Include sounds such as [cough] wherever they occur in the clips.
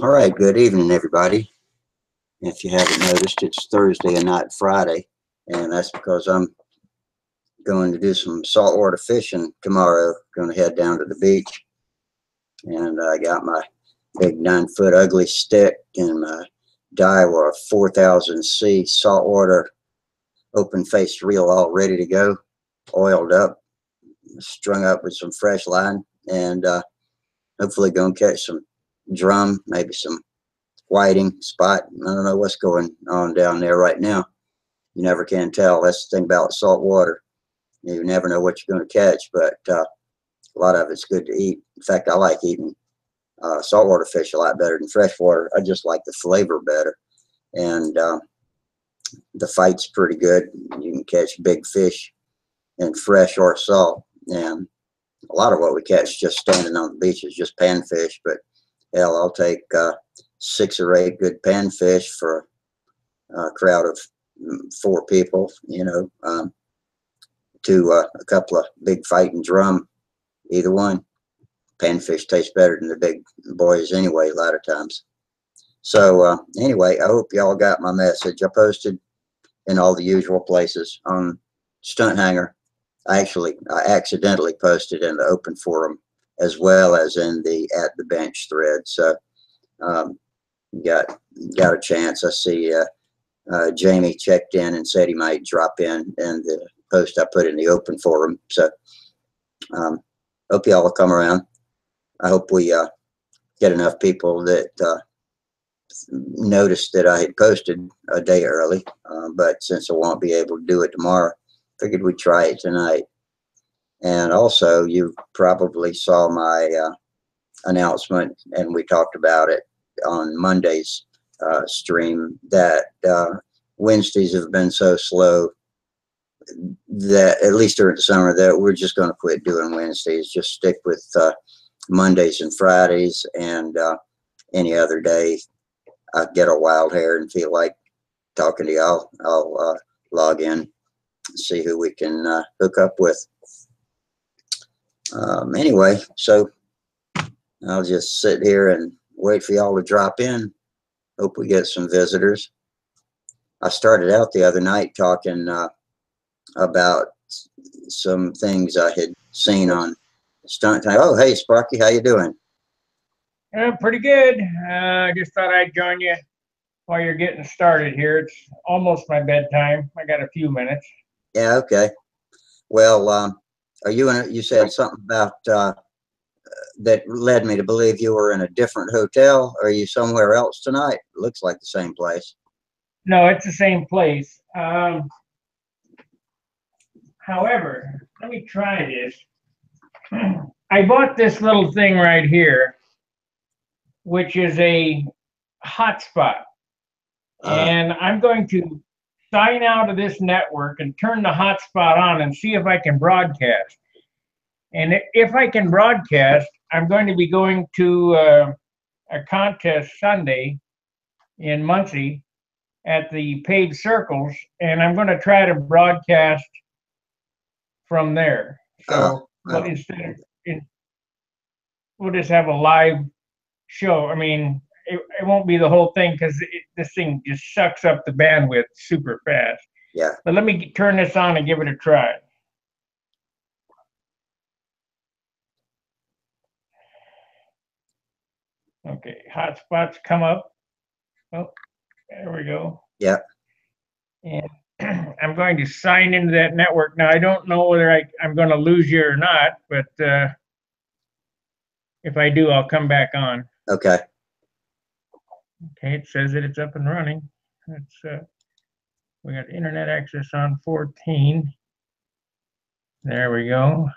All right, good evening, everybody. If you haven't noticed, it's Thursday and not Friday, and that's because I'm going to do some saltwater fishing tomorrow. Going to head down to the beach, and I got my big nine-foot ugly stick and my Daiwa 4000C saltwater open-faced reel all ready to go, oiled up, strung up with some fresh line, and uh, hopefully going to catch some drum, maybe some whiting spot. I don't know what's going on down there right now. You never can tell. That's the thing about salt water. You never know what you're going to catch, but uh, a lot of it's good to eat. In fact, I like eating uh, saltwater fish a lot better than freshwater. I just like the flavor better. And uh, the fight's pretty good. You can catch big fish in fresh or salt. And a lot of what we catch just standing on the beach is just panfish, but hell, I'll take uh, six or eight good panfish for a crowd of mm, four people, you know, um, to uh, a couple of big fighting drum, either one. Panfish tastes better than the big boys anyway, a lot of times. So uh, anyway, I hope y'all got my message. I posted in all the usual places on Stunt Hangar. I actually, I accidentally posted in the open forum as well as in the at the bench thread. So um, got got a chance. I see uh, uh, Jamie checked in and said he might drop in in the post I put in the open forum. So um, hope y'all will come around. I hope we uh, get enough people that uh, noticed that I had posted a day early. Uh, but since I won't be able to do it tomorrow, figured we'd try it tonight. And also, you probably saw my uh, announcement, and we talked about it on Monday's uh, stream that uh, Wednesdays have been so slow that at least during the summer that we're just going to quit doing Wednesdays. Just stick with uh, Mondays and Fridays, and uh, any other day I get a wild hair and feel like talking to y'all. I'll uh, log in, see who we can hook up with um, anyway, so I'll just sit here and wait for y'all to drop in. Hope we get some visitors. I started out the other night talking uh, about some things I had seen on Stunt Time. Oh, hey, Sparky, how you doing? Uh, pretty good. Uh, I just thought I'd join you while you're getting started here. It's almost my bedtime. I got a few minutes. Yeah, okay. Well, um, you in a, you said something about uh, that led me to believe you were in a different hotel. Are you somewhere else tonight? It looks like the same place. No, it's the same place. Um, however, let me try this. [clears throat] I bought this little thing right here, which is a hotspot. Uh, and I'm going to sign out of this network and turn the hotspot on and see if I can broadcast. And if I can broadcast, I'm going to be going to uh, a contest Sunday in Muncie at the paid circles, and I'm going to try to broadcast from there. So, oh, but instead of, in, we'll just have a live show. I mean, it, won't be the whole thing because this thing just sucks up the bandwidth super fast. Yeah. But let me turn this on and give it a try. Okay, hotspots come up. Oh, there we go. Yeah. And [clears throat] I'm going to sign into that network. Now, I don't know whether I, I'm going to lose you or not, but uh, if I do, I'll come back on. Okay. Okay, it says that it's up and running. It's uh, we got internet access on 14. There we go.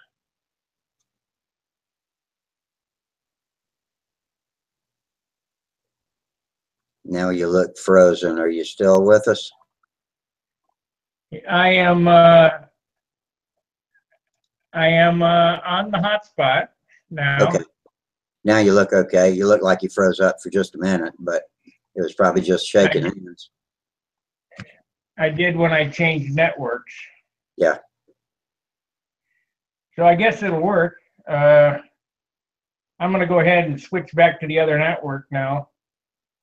Now you look frozen. Are you still with us? I am. Uh, I am uh, on the hotspot now. Okay. Now you look okay. You look like you froze up for just a minute, but it was probably just shaking I, hands. I did when I changed networks. Yeah. So I guess it'll work. Uh, I'm going to go ahead and switch back to the other network now.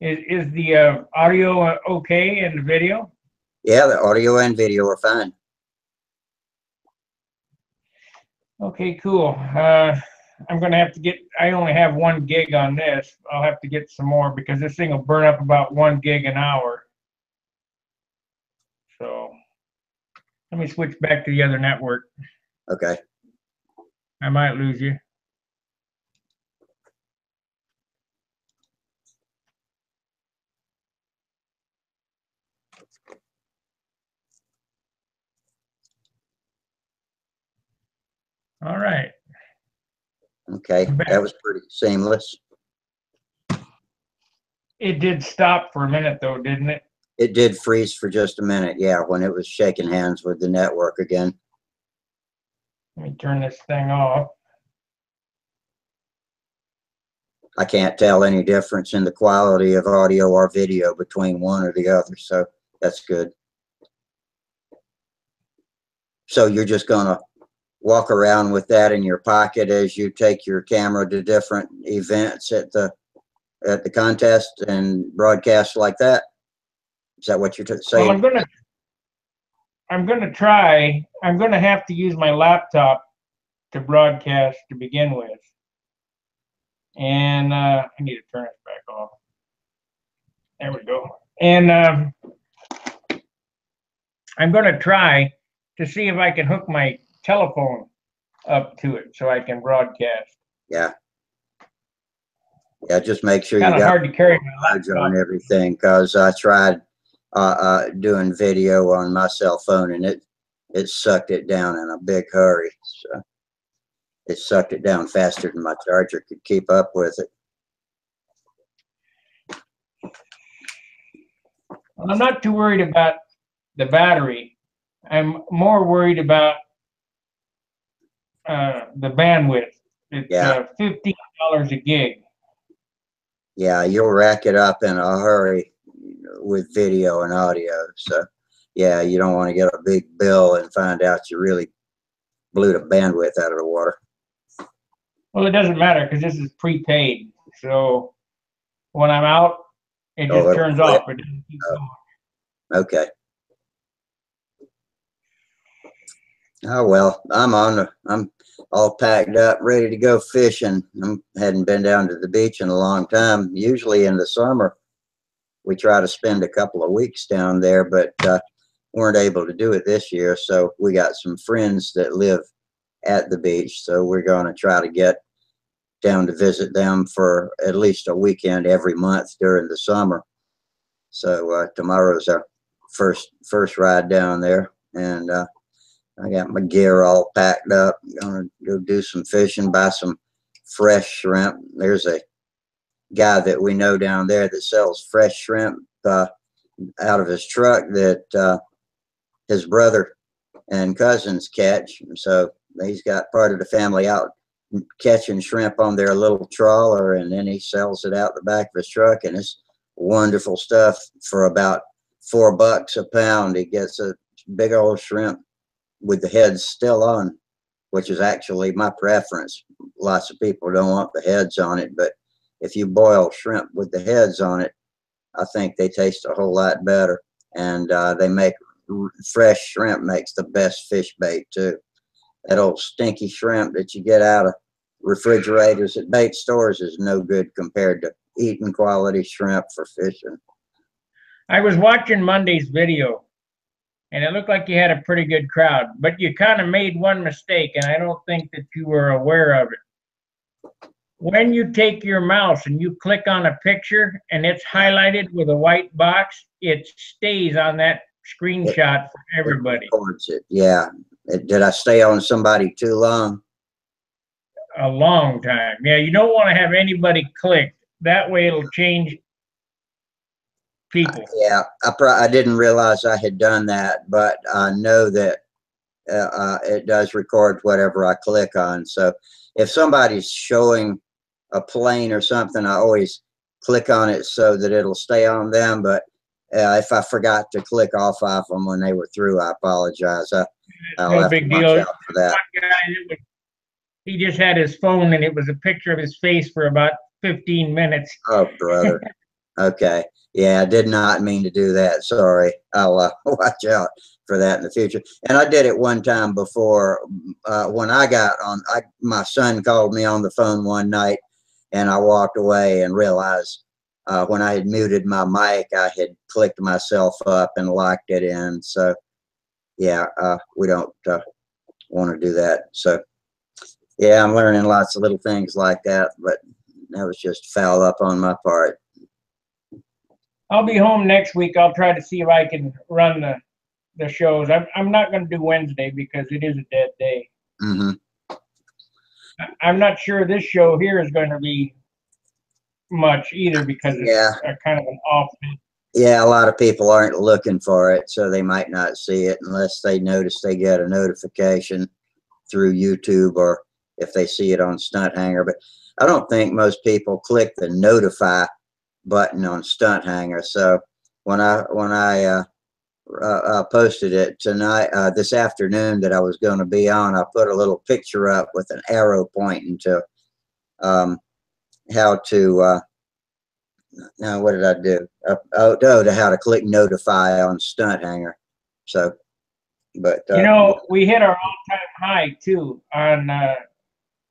Is, is the uh, audio uh, okay and the video? Yeah, the audio and video are fine. Okay, cool. Uh, I'm gonna have to get, I only have one gig on this. I'll have to get some more because this thing will burn up about one gig an hour. So, let me switch back to the other network. Okay. I might lose you. All right. Okay. That was pretty seamless. It did stop for a minute though, didn't it? It did freeze for just a minute. Yeah, when it was shaking hands with the network again. Let me turn this thing off. I can't tell any difference in the quality of audio or video between one or the other, so that's good. So you're just gonna walk around with that in your pocket as you take your camera to different events at the, at the contest and broadcast like that? Is that what you're t- Well, I'm gonna, I'm gonna try, I'm gonna have to use my laptop to broadcast to begin with. And, uh, I need to turn it back off. There we go. And, um, I'm gonna try to see if I can hook my telephone up to it so I can broadcast. Yeah. Yeah, just make sure you Kinda got hard to carry on everything because I tried uh, uh, doing video on my cell phone and it it sucked it down in a big hurry. So it sucked it down faster than my charger could keep up with it. I'm not too worried about the battery. I'm more worried about uh, the bandwidth. It's Yeah. uh, fifteen dollars a gig. Yeah, you'll rack it up in a hurry with video and audio. So yeah, you don't want to get a big bill and find out you really blew the bandwidth out of the water. Well, it doesn't matter because this is prepaid. So when I'm out, it Oh, just turns off. It doesn't keep going. Okay. Oh, well, I'm on, the- I'm all packed up, ready to go fishing. I'm, hadn't been down to the beach in a long time. Usually in the summer, we try to spend a couple of weeks down there, but, uh, weren't able to do it this year. So we got some friends that live at the beach. So we're gonna try to get down to visit them for at least a weekend every month during the summer. So, uh, tomorrow's our first first ride down there and uh I got my gear all packed up. Gonna go do some fishing, buy some fresh shrimp. There's a guy that we know down there that sells fresh shrimp uh out of his truck that uh his brother and cousins catch. So he's got part of the family out catching shrimp on their little trawler and then he sells it out the back of his truck and it's wonderful stuff for about four bucks a pound. He gets a big old shrimp with the heads still on, which is actually my preference. Lots of people don't want the heads on it, but if you boil shrimp with the heads on it, I think they taste a whole lot better. And uh, they make fresh shrimp makes the best fish bait too. That old stinky shrimp that you get out of refrigerators at bait stores is no good compared to eating quality shrimp for fishing. I was watching Monday's video, and it looked like you had a pretty good crowd, but you kind of made one mistake, and I don't think that you were aware of it. When you take your mouse and you click on a picture and it's highlighted with a white box, it stays on that screenshot for everybody. It. Yeah. It- Did I stay on somebody too long? A long time. Yeah, you don't want to have anybody click. That way it'll change people. Yeah, I pro- I didn't realize I had done that, but I know that uh, uh, it does record whatever I click on. So if somebody's showing a plane or something, I always click on it so that it'll stay on them. But uh, if I forgot to click off of them when they were through, I apologize. I, I'll No big deal. for that. Guy, was, he just had his phone and it was a picture of his face for about 15 minutes. Oh, brother. [laughs] Okay. Yeah, I did not mean to do that. Sorry. I'll uh, [laughs] watch out for that in the future. And I did it one time before uh, when I got on. I my son called me on the phone one night, and I walked away and realized uh, when I had muted my mic, I had clicked myself up and locked it in. So yeah, uh, we don't uh, want to do that. So yeah, I'm learning lots of little things like that, but that was just foul up on my part. I'll be home next week. I'll try to see if I can run the, the shows. I'm, I'm not gonna do Wednesday because it is a dead day. hmm I- I'm not sure this show here is gonna be much either because it's Yeah. a kind of an off. Yeah, a lot of people aren't looking for it, so they might not see it unless they notice they get a notification through YouTube or if they see it on Stunt Hangar. But I don't think most people click the notify button on Stunt Hangar. So when I when I uh, uh, uh, posted it tonight, uh, this afternoon that I was going to be on, I put a little picture up with an arrow pointing to um, how to. Uh, now what did I do? Uh, oh, oh, to how to click notify on Stunt Hangar. So, but uh, You know, we hit our all-time high too on uh,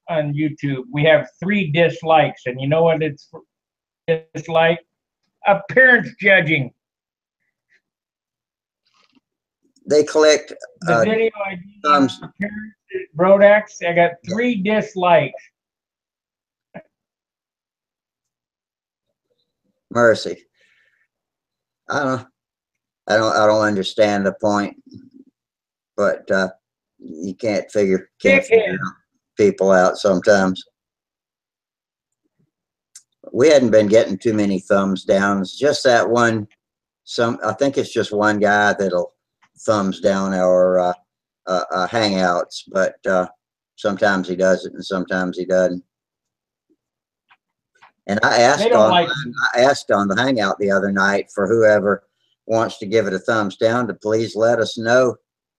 on YouTube. We have three dislikes, and you know what it's dislike? Appearance judging. they collect The Uh, video I did on Brodak's, I got three dislikes. mercy. I don't. I don't. I don't understand the point. But uh, you can't figure can't figure people out sometimes. We hadn't been getting too many thumbs downs. Just that one. Some I think it's just one guy that'll thumbs down our uh, uh, uh, hangouts, but uh, sometimes he does it and sometimes he doesn't. And I asked on like- I asked on the hangout the other night for whoever wants to give it a thumbs down to please let us know.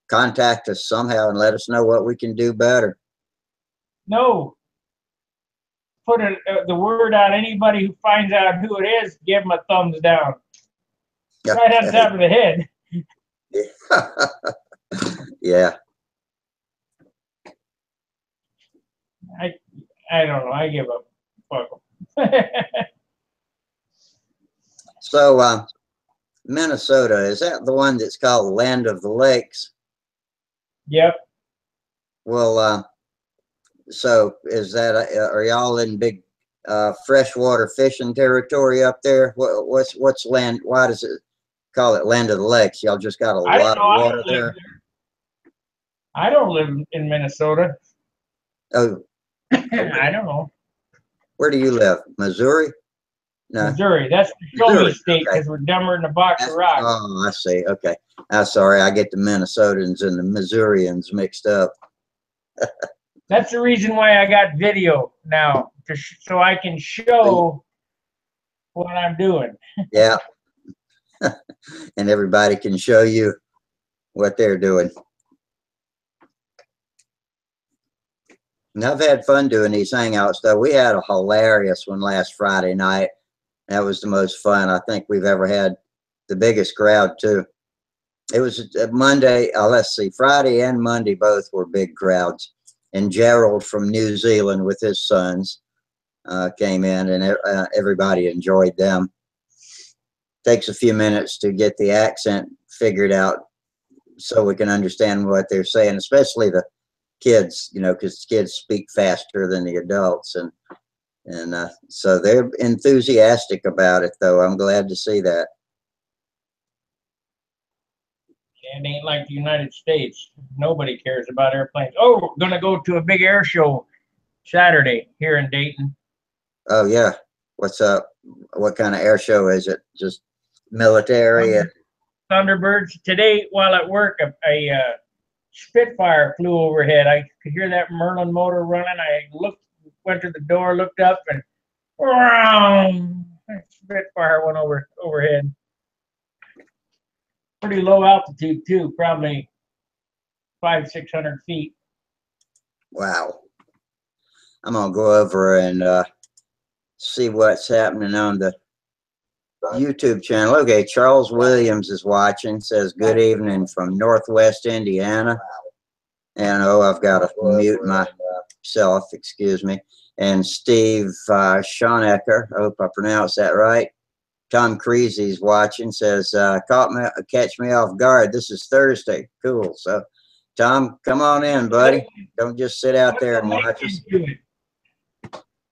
Contact us somehow and let us know what we can do better. No. Put a, uh, the word out. Anybody who finds out who it is, give them a thumbs down. Right on top of the head. [laughs] [laughs] yeah. I I don't know. I give up. Fuck. [laughs] So, uh, Minnesota, is that the one that's called Land of the Lakes? yep. Well, uh, so is that, uh, are y'all in big, uh, freshwater fishing territory up there? What, what's, what's land, why does it call it Land of the Lakes? Y'all just got a I lot know. of water don't there? there. I don't live in Minnesota. Oh, I don't know. where do you live? Missouri? No. Missouri. That's the show me Missouri, state okay. because we're dumber than a box That's- of rocks. Oh, I see. Okay. I'm sorry. I get the Minnesotans and the Missourians mixed up. [laughs] That's the reason why I got video now, so I can show what I'm doing. [laughs] Yeah. [laughs] and everybody can show you what they're doing. And I've had fun doing these hangouts though. We had a hilarious one last Friday night. That was the most fun I think we've ever had. The biggest crowd too. It was uh, Monday, uh, let's see, Friday and Monday both were big crowds. And Gerald from New Zealand with his sons uh, came in and uh, everybody enjoyed them takes a few minutes to get the accent figured out so we can understand what they're saying, especially the kids, you know, because kids speak faster than the adults. And, and uh, so they're enthusiastic about it, though. I'm glad to see that. It ain't like the United States. Nobody cares about airplanes. Oh, we're gonna go to a big air show Saturday here in Dayton. Oh, yeah. What's up? What kind of air show is it? Just military? and- Thunderbirds. Today, while at work, a, a uh, Spitfire flew overhead. I could hear that Merlin motor running. I looked, went to the door, looked up, and! Spitfire went over overhead. Pretty low altitude too, probably five, six hundred feet. Wow. I'm gonna go over and uh, see what's happening on the YouTube channel. Okay, Charles Williams is watching, says good evening from Northwest Indiana. And oh, I've got to mute myself, excuse me. And Steve uh, I hope I pronounced that right. Tom Creasy's watching, says, uh, caught me, catch me off guard. This is Thursday. Cool. So, Tom, come on in, buddy. Don't just sit out there and the watch us.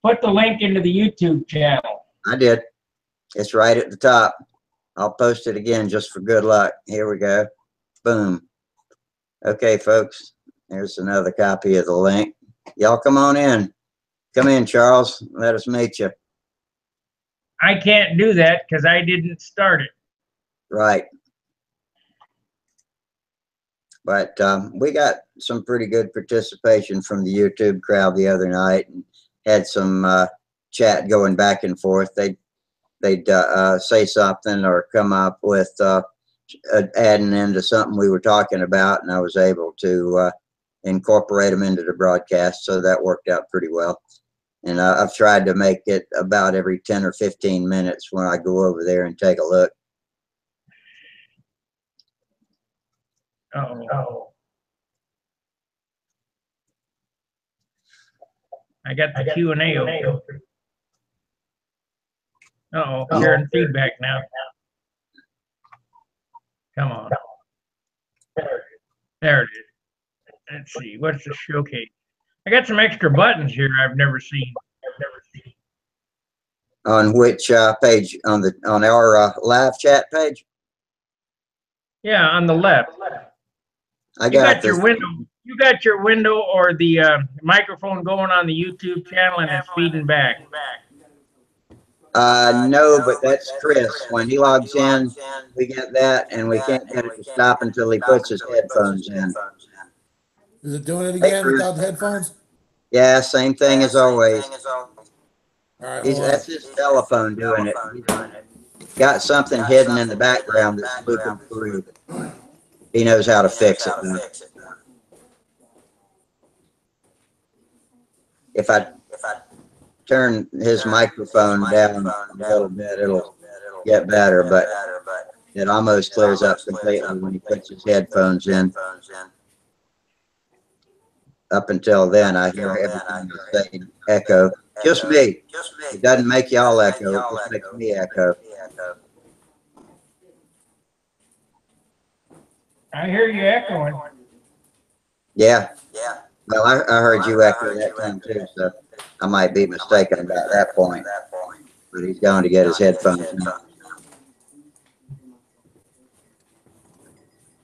Put the link into the YouTube channel. I did. It's right at the top. I'll post it again just for good luck. Here we go. Boom. Okay, folks, there's another copy of the link. Y'all come on in. Come in, Charles. Let us meet you. I can't do that because I didn't start it. Right. But um, we got some pretty good participation from the YouTube crowd the other night and had some uh, chat going back and forth. They'd, they'd uh, uh, say something or come up with uh, adding into something we were talking about, and I was able to uh, incorporate them into the broadcast. So that worked out pretty well. And uh, I've tried to make it about every 10 or 15 minutes when I go over there and take a look. Oh. I got the Q and A open. Uh-oh, sharing feedback now. Come on. There it is. Let's see, what's the showcase? I got some extra buttons here I've never seen. I've never seen. On which uh, page? On the on our uh, live chat page? Yeah, on the left. I You got got your window, you got your window or the uh, microphone going on the YouTube channel and it's feeding back. Uh, no, but that's Chris. When he logs in, we get that, and we can't get it to stop until he puts his headphones in. Is it doing it again Bruce. without the headphones? Yeah, same thing as always. All right, He's, hold on. that's his telephone doing it. Got something hidden in the background that's looping through. He knows how to fix it. though. If I turn his microphone down a little bit, it'll get better, but it almost clears up completely when he puts his headphones in. Up until then, I hear everything you say echo. Just me. Just me. It doesn't make y'all echo, it just makes me echo. I hear you echoing. Yeah. Yeah. Well, I, I heard you echo that time too, so I might be mistaken about that point. But he's going to get his headphones now.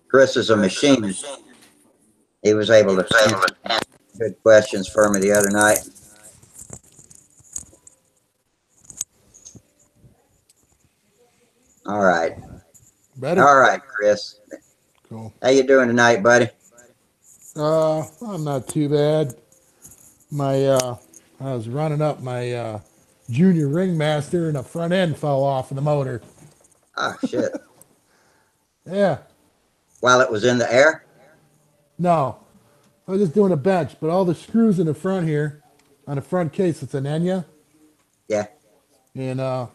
Chris is a machine. He was able to answer good questions for me the other night. All right, Better? all right, Chris. Cool. How you doing tonight, buddy? Uh, I'm not too bad. My, uh, I was running up my, uh, junior ringmaster and the front end fell off of the motor. Oh, shit. [laughs] Yeah. While it was in the air? No. I was just doing a bench, but all the screws in the front here, on the front case, it's an Enya. Yeah. And, uh,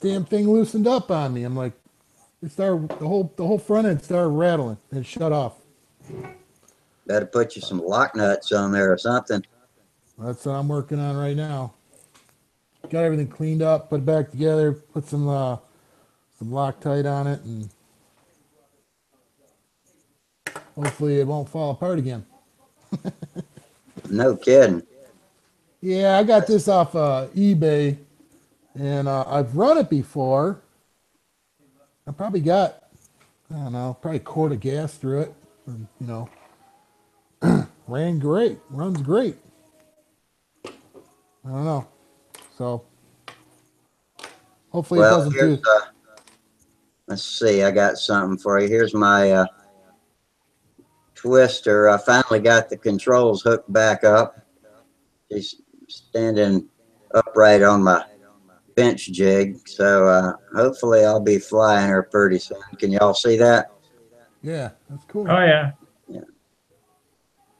damn thing loosened up on me. I'm like, it started, the whole, the whole front end started rattling and shut off. Better put you some lock nuts on there or something. That's what I'm working on right now. Got everything cleaned up, put it back together, put some uh, some Loctite on it, and hopefully it won't fall apart again. [laughs] No kidding. Yeah, I got this off uh, eBay, and uh, I've run it before. I probably got, I don't know, probably a quart of gas through it, and, you know, [clears throat] ran great, runs great. I don't know, so hopefully it doesn't do. uh, let's see, I got something for you. Here's my, uh, twister. I finally got the controls hooked back up. She's standing upright on my bench jig, so, uh, hopefully I'll be flying her pretty soon. Can y'all see that? Yeah, that's cool. Oh, yeah. Yeah.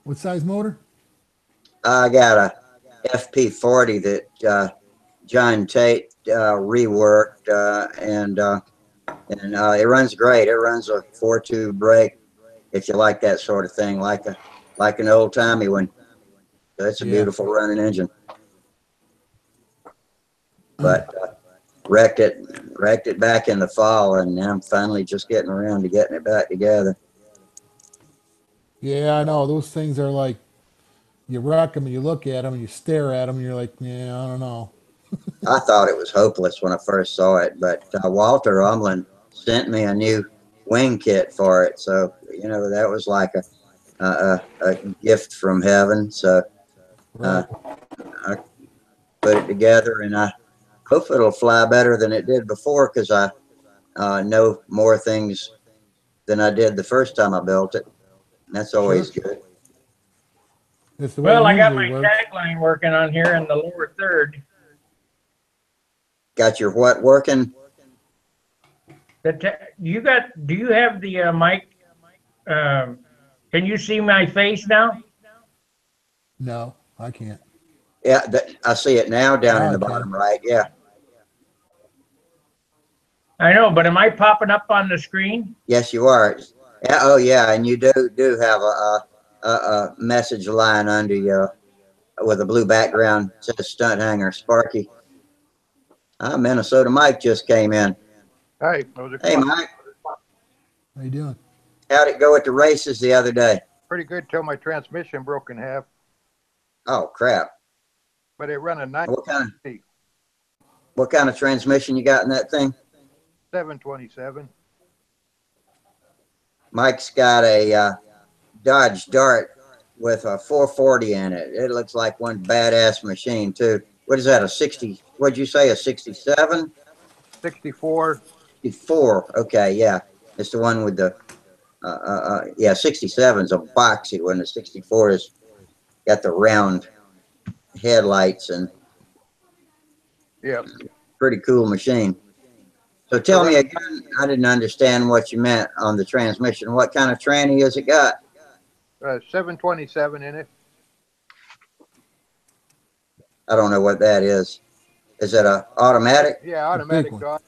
What size motor? I got a FP40 that, uh, John Tate uh, reworked, uh, and uh, and uh, it runs great. It runs a four-two brake if you like that sort of thing, like a like an old timey one. So it's a Yeah. beautiful running engine. But uh, wrecked it, wrecked it back in the fall, and now I'm finally just getting around to getting it back together. Yeah, I know. Those things are like, you wreck them and you look at them and you stare at them and you're like, yeah, I don't know. [laughs] I thought it was hopeless when I first saw it, but uh, Walter Umlin sent me a new wing kit for it. So, you know, that was like a, a, a, a gift from heaven. So Right. I put it together and I hope it'll fly better than it did before because I uh, know more things than I did the first time I built it. That's always good. It's the way Well, I got my works. tagline working on here in the lower third. Got your what working? The ta- you got, do you have the uh, mic? Um, can you see my face now? No, I can't. Yeah, that, I see it now down in the Okay. bottom right. Yeah. I know, but am I popping up on the screen? Yes, you are. Yeah, oh, yeah, and you do do have a, a, a, a message line under you with a blue background. It says stunt hangar Sparky. Ah, Minnesota Mike just came in. Hey, those are Hey, Mike, How you doing? How'd it go at the races the other day? pretty good till my transmission broke in half, Oh crap! but it run a What kind of what kind of transmission you got in that thing? Seven twenty-seven. Mike's got a uh, Dodge Dart with a 440 in it. It looks like one badass machine too. What is that? A 60? What'd you say? A 67? 64. 64. Okay, yeah. It's the one with the, uh, uh, uh, yeah, 67 is a boxy one. The 64 is got the round headlights and Yeah, pretty cool machine. So tell me again, I didn't understand what you meant on the transmission. What kind of tranny has it got? uh, 727 in it. I don't know what that is. Is it a automatic? Yeah, automatic one.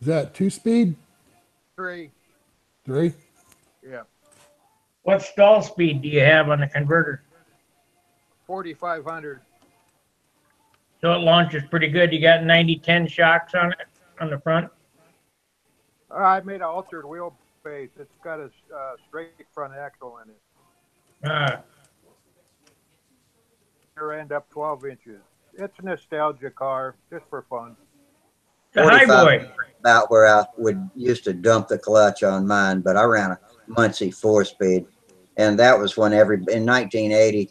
Is that two speed? three. Three? Yeah, What stall speed do you have on the converter? 4500. So it launches pretty good. You got 90-10 shocks on it, on the front? Uh, I made an altered wheelbase. It's got a uh, straight front axle in it. Uh, Rear end up 12 inches. It's a nostalgia car, just for fun. The high 45. boy. About where I would used to dump the clutch on mine, but I ran a Muncie four speed. And that was when every, in 1980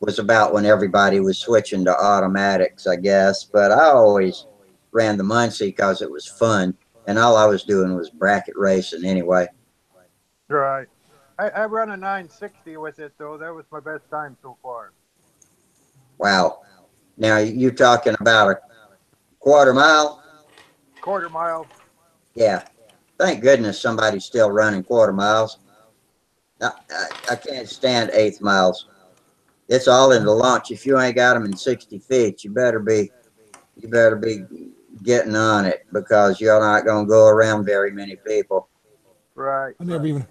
was about when everybody was switching to automatics, I guess. But I always ran the Muncie because it was fun. And all I was doing was bracket racing anyway. Right. I, I run a 960 with it, though. That was my best time so far. Wow. Now you're talking about a quarter mile? Quarter mile. Yeah. Thank goodness somebody's still running quarter miles. I, I, I can't stand eighth miles. It's all in the launch. If you ain't got them in 60 feet, you better be, you better be getting on it because you're not going to go around very many people. Right. I never even,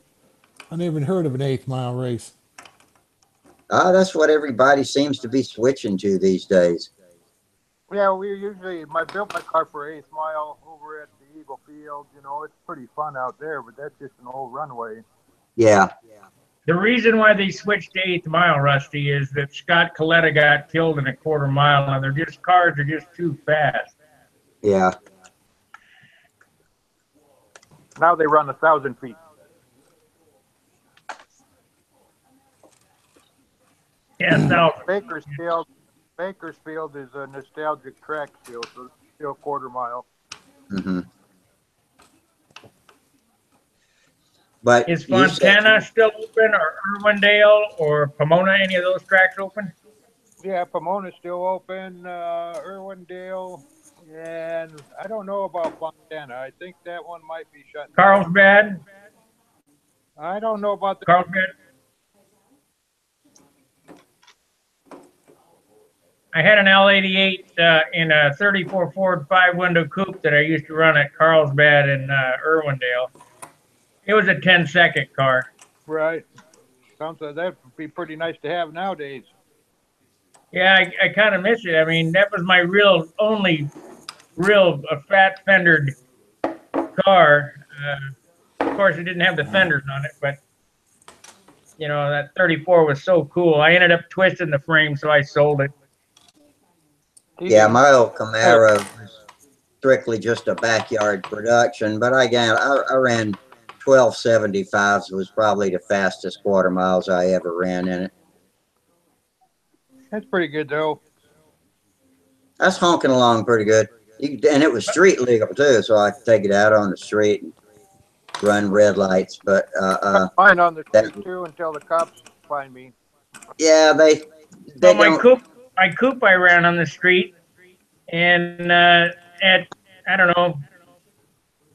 I never even heard of an eighth mile race. Ah, that's what everybody seems to be switching to these days. Yeah, we usually, I built my car for eighth mile over at the Eagle Field. You know, it's pretty fun out there, but that's just an old runway. Yeah. Yeah. The reason why they switched to eighth mile, Rusty, is that Scott Kalitta got killed in a quarter mile and they're just, cars are just too fast. Yeah. Now they run a thousand feet. Yeah, now, Bakersfield, Bakersfield is a nostalgic track still, so it's still quarter mile. Mm-hmm. But is you said- Fontana still open or Irwindale or Pomona, any of those tracks open? Yeah, Pomona's still open, uh, Irwindale, and I don't know about Fontana. I think that one might be shut. down. Carlsbad, I don't know about the, Carlsbad, I had an L88 uh, in a 34 Ford five window coupe that I used to run at Carlsbad in uh, Irwindale. It was a 10 second car. Right. Sounds like that would be pretty nice to have nowadays. Yeah, I, I kind of miss it. I mean, that was my real only real uh, fat fendered car. Uh, of course, it didn't have the fenders on it, but you know that 34 was so cool. I ended up twisting the frame, so I sold it. Yeah, my old Camaro was strictly just a backyard production, but again, I, I ran 1275s was probably the fastest quarter miles I ever ran in it. That's pretty good though. That's honking along pretty good. You, and it was street legal too, so I could take it out on the street and run red lights. But uh, uh, Mine on the that- street too until the cops find me. yeah, they So they my don't. Coupe, my coupe, I ran on the street, and uh, at I don't know,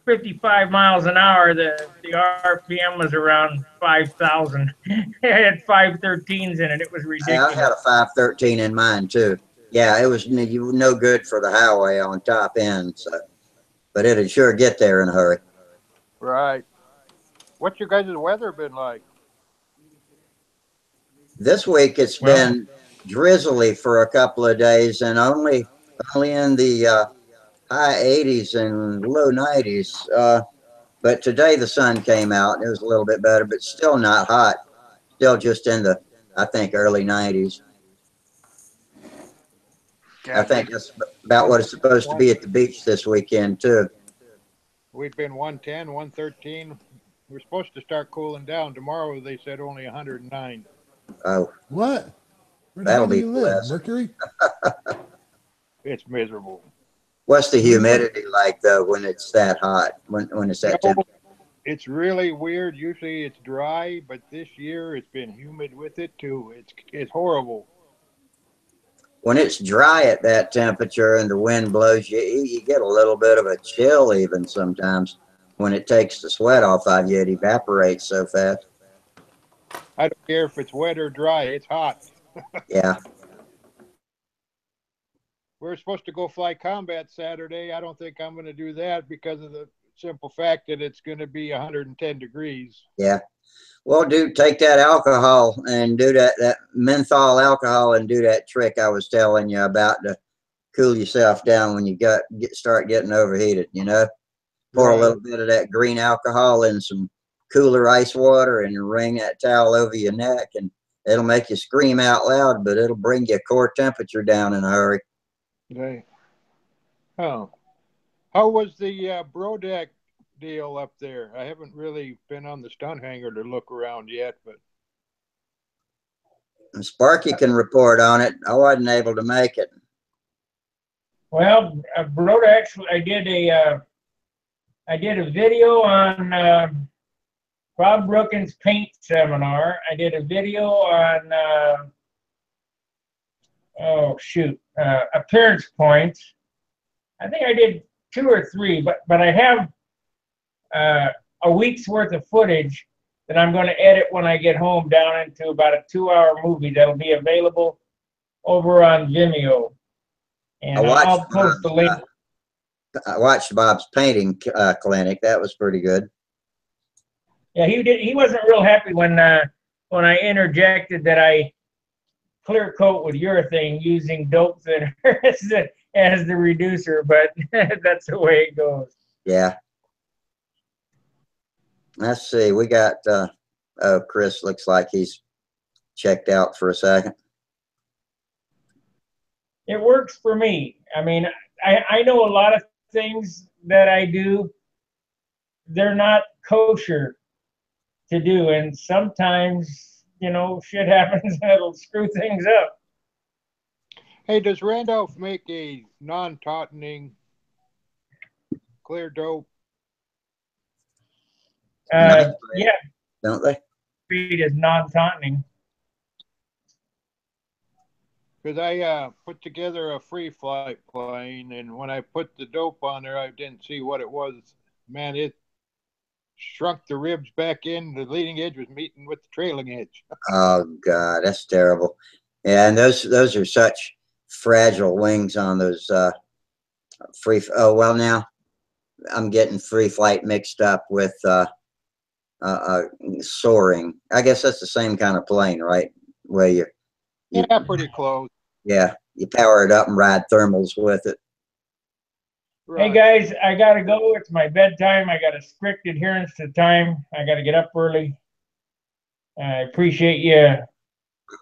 55 miles an hour, the the RPM was around 5,000. [laughs] it had 513s in it. It was Yeah, I had a 513 in mine too. Yeah, it was you no good for the highway on top end. So, but it'd sure get there in a hurry. Right. What's your guys' weather been like? This week it's Well- been drizzly for a couple of days and only only in the uh, high 80s and low 90s. Uh, but today the sun came out and it was a little bit better, but still not hot. Still just in the I think early 90s. I think that's about what it's supposed to be at the beach this weekend too. We've been 110, 113. We're supposed to start cooling down. Tomorrow they said only 109. Oh, What? Where That'll be you blessed. Mercury? [laughs] It's miserable. what's the humidity like though when it's that hot? When when it's that No, temperature? It's really weird. Usually it's dry, but this year it's been humid with it too. It's it's horrible. when it's dry at that temperature and the wind blows you, you get a little bit of a chill even sometimes. When it takes the sweat off of you, it evaporates so fast. I don't care if it's wet or dry. It's hot. Yeah, We're supposed to go fly combat Saturday. I don't think I'm going to do that because of the simple fact that it's going to be 110 degrees. yeah. Well, do take that alcohol and do that that menthol alcohol and do that trick I was telling you about to cool yourself down when you got get start getting overheated. You know, pour a little bit of that green alcohol in some cooler ice water and wring that towel over your neck, and it'll make you scream out loud, but it'll bring your core temperature down in a hurry. Right. Oh. How was the uh, Brodak deal up there? I haven't really been on the stunt hangar to look around yet, but And Sparky can report on it. I wasn't able to make it. Well, uh, Broda, actually, I did a, uh, I did a video on uh, Bob Brookins' paint seminar. I did a video on, uh, oh shoot, uh, appearance points. I think I did two or three, but but I have uh, a week's worth of footage that I'm going to edit when I get home down into about a two-hour movie that'll be available over on Vimeo. And I watched I'll post the Bob's, link. uh, I watched Bob's painting uh, clinic. That was pretty good. Yeah, he did. He wasn't real happy when uh, when I interjected that I clear coat with urethane using dope thinner [laughs] as the as the reducer, but [laughs] that's the way it goes. Yeah. Let's see. We got, uh, oh, Chris looks like he's checked out for a second. It works for me. I mean, I I know a lot of things that I do. They're not kosher to do, and sometimes you know [laughs] shit happens and it'll screw things up. hey, does Randolph make a non-tautening clear dope? Uh, yeah, Don't they? speed is non-tautening. Because I uh, put together a free flight plane, and when I put the dope on there, I didn't see what it was. Man, it shrunk the ribs back in. The leading edge was meeting with the trailing edge. Oh God, that's terrible. Yeah, and those those are such fragile wings on those uh, free. Oh well, now I'm getting free flight mixed up with uh, uh, uh, soaring. I guess that's the same kind of plane, right? Where you, you Yeah, pretty close. yeah, you power it up and ride thermals with it. Hey, guys, I gotta go. It's my bedtime. I got a strict adherence to time. I gotta get up early. I appreciate you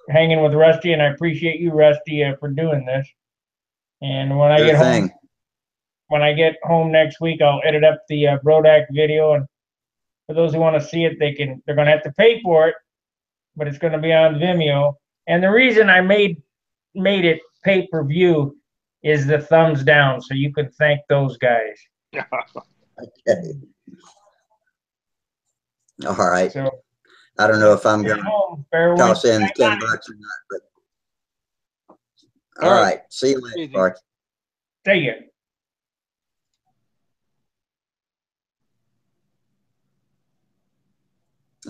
hanging with Rusty, and I appreciate you, Rusty, uh, for doing this. And when I Sure get home, when I get home next week, I'll edit up the uh, Brodak video. And for those who want to see it, they can. They're gonna have to pay for it, but it's gonna be on Vimeo. And the reason I made made it pay per view is the thumbs down, so you can thank those guys. Okay. [laughs] All right. So I don't know if I'm gonna toss in the ten bucks or not, but. All All right. right, see you later, Easy. Clark. See ya.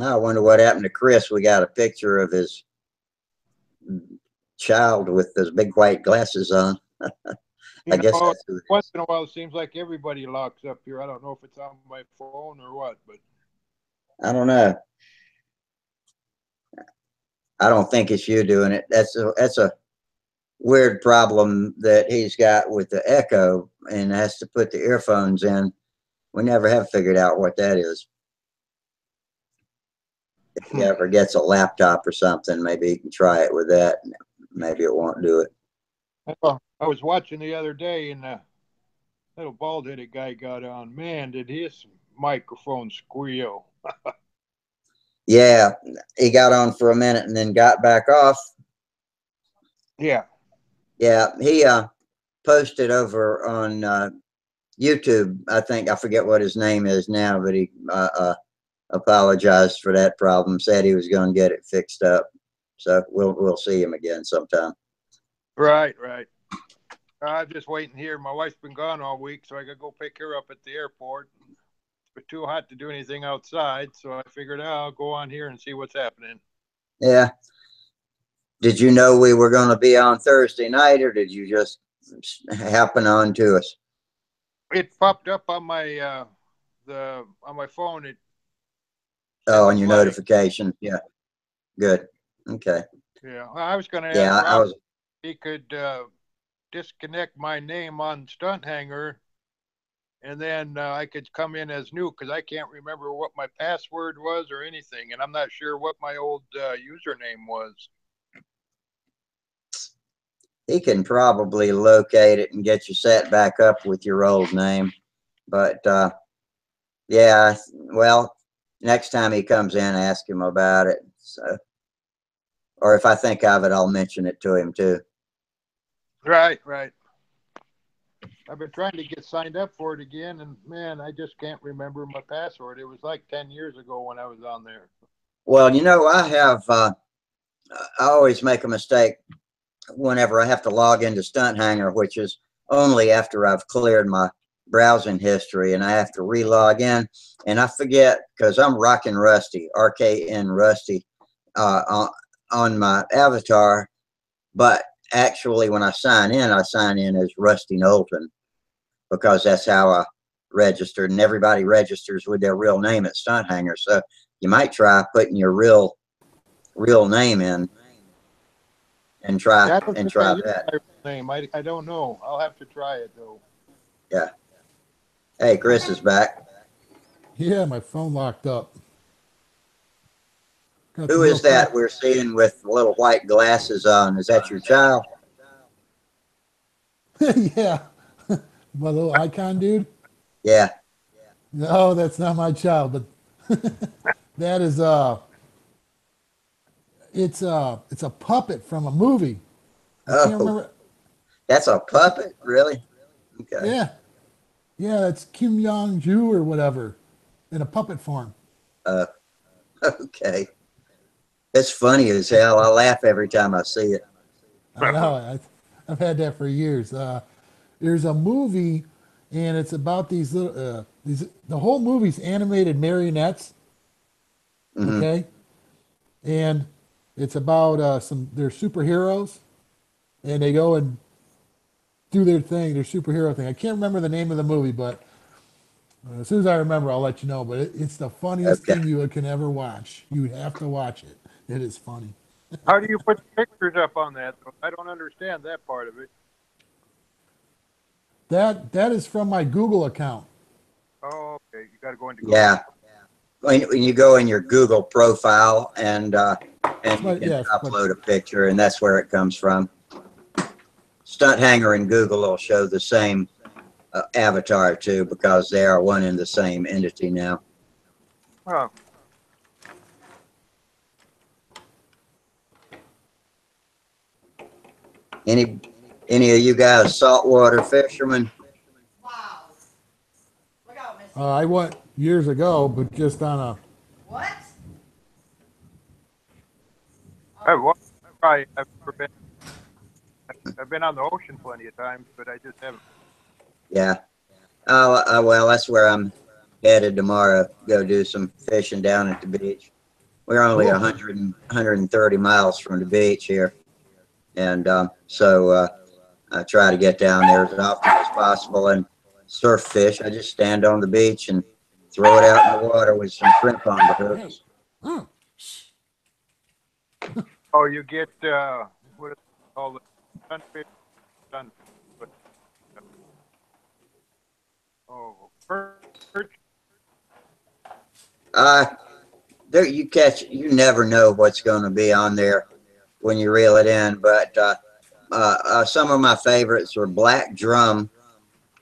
I wonder what happened to Chris. We got a picture of his child with those big white glasses on. [laughs] I guess know, that's who it once in a while, it seems like everybody locks up here. I don't know if it's on my phone or what, but I don't know. I don't think it's you doing it. That's a, that's a weird problem that he's got with the echo and has to put the earphones in. We never have figured out what that is. If he Hmm. ever gets a laptop or something, maybe he can try it with that. Maybe it won't do it. Well, I was watching the other day and uh little bald headed guy got on. Man, did his microphone squeal. [laughs] Yeah, he got on for a minute and then got back off. Yeah. Yeah, he uh posted over on uh YouTube. I think I forget what his name is now, but he uh, uh apologized for that problem. Said he was going to get it fixed up. So we'll we'll see him again sometime. Right, right. I'm just waiting here. My wife's been gone all week, so I gotta go pick her up at the airport. It's too hot to do anything outside, so I figured oh, I'll go on here and see what's happening. Yeah. Did you know we were going to be on Thursday night, or did you just happen on to us? It popped up on my uh the on my phone. It Oh, on your Right. notification. Yeah. Good. Okay. yeah. I was gonna Yeah, ask I, I was. he could uh, disconnect my name on Stunt Hangar, and then uh, I could come in as new because I can't remember what my password was or anything, and I'm not sure what my old uh, username was. he can probably locate it and get you set back up with your old name. But uh, yeah, well, next time he comes in, ask him about it. So, or if I think of it, I'll mention it to him too. Right, right. I've been trying to get signed up for it again, and man, I just can't remember my password. It was like ten years ago when I was on there. Well, you know, I have. Uh, I always make a mistake whenever I have to log into Stunt Hangar, which is only after I've cleared my browsing history, and I have to re-log in, and I forget because I'm rocking Rusty, RKN Rusty, uh, on, on my avatar, but actually when I sign in, I sign in as Rusty Knowlton because that's how I registered, and everybody registers with their real name at Stunt Hangar. So you might try putting your real real name in and try I and try that. name. I, I don't know. I'll have to try it though. Yeah. Hey, Chris is back. Yeah, my phone locked up. Who some that we're seeing with little white glasses on? Is that your child? [laughs] yeah. [laughs] my little icon dude. Yeah. No, that's not my child, but [laughs] that is uh it's uh it's a puppet from a movie. I Oh, that's a puppet, really? Okay. Yeah. Yeah, that's Kim Jong Ju or whatever in a puppet form. Uh okay. It's funny as hell. I laugh every time I see it. I know. I, I've had that for years. Uh, there's a movie, and it's about these little. Uh, these the whole movie's animated marionettes. Mhm. Okay, and it's about uh, some they're superheroes, and they go and do their thing, their superhero thing. I can't remember the name of the movie, but uh, as soon as I remember, I'll let you know. But it, it's the funniest Okay. thing you can ever watch. You have to watch it. It is funny. How do you put pictures up on that? I don't understand that part of it. That that is from my Google account. Oh, okay. You gotta go into. Yeah. When, when you go in your Google profile and, uh, and you can yes, but- upload a picture and that's where it comes from. Stunt Hangar and Google will show the same uh, avatar too because they are one and the same entity now. Oh, Any, any of you guys saltwater fishermen? Wow. Look out, Missy. Uh, I went years ago, but just on a What? I've, wa- I, I've never been. I've been on the ocean plenty of times, but I just haven't. Yeah. Oh, uh, well, that's where I'm headed tomorrow. Go do some fishing down at the beach. We're only Cool. a hundred and, hundred and thirty miles from the beach here. And, um, so, uh, I try to get down there as often as possible and surf fish. I just stand on the beach and throw it out in the water with some shrimp on the hooks. oh, [laughs] Oh, you get uh, what is it called? Sunfish, sun. But, oh, perch. Uh, there you catch, you never know what's going to be on there when you reel it in. But uh, uh, uh, some of my favorites were black drum,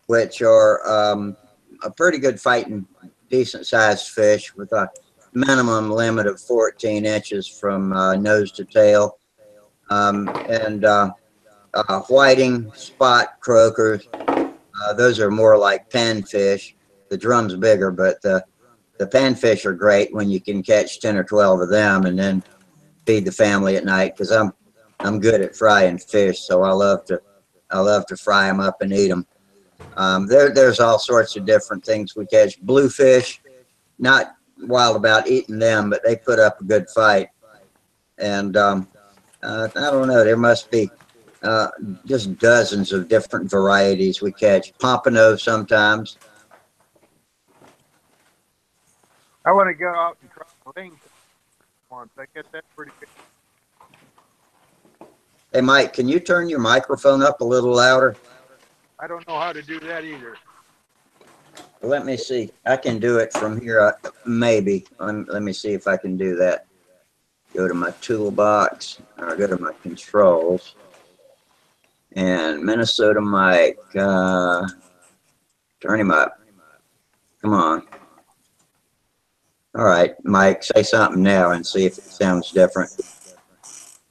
which are um, a pretty good fighting, decent sized fish with a minimum limit of 14 inches from uh, nose to tail. Um, and uh, whiting, spot croakers, those are more like panfish. The drum's bigger, but the the panfish are great when you can catch 10 or 12 of them and then feed the family at night because i'm i'm good at frying fish so i love to i love to fry them up and eat them um, there, there's all sorts of different things we catch. Bluefish not wild about eating them but they put up a good fight. And um, uh, i don't know there must be uh, just dozens of different varieties we catch. Pompano sometimes. I want to go out and try once. I guess that's pretty good. Hey, Mike, can you turn your microphone up a little louder? I don't know how to do that either. Let me see. I can do it from here, uh, maybe. Let, let me see if I can do that. Go to my toolbox, or go to my controls. And Minnesota Mike, uh, turn him up. Come on. All right, Mike, say something now and see if it sounds different.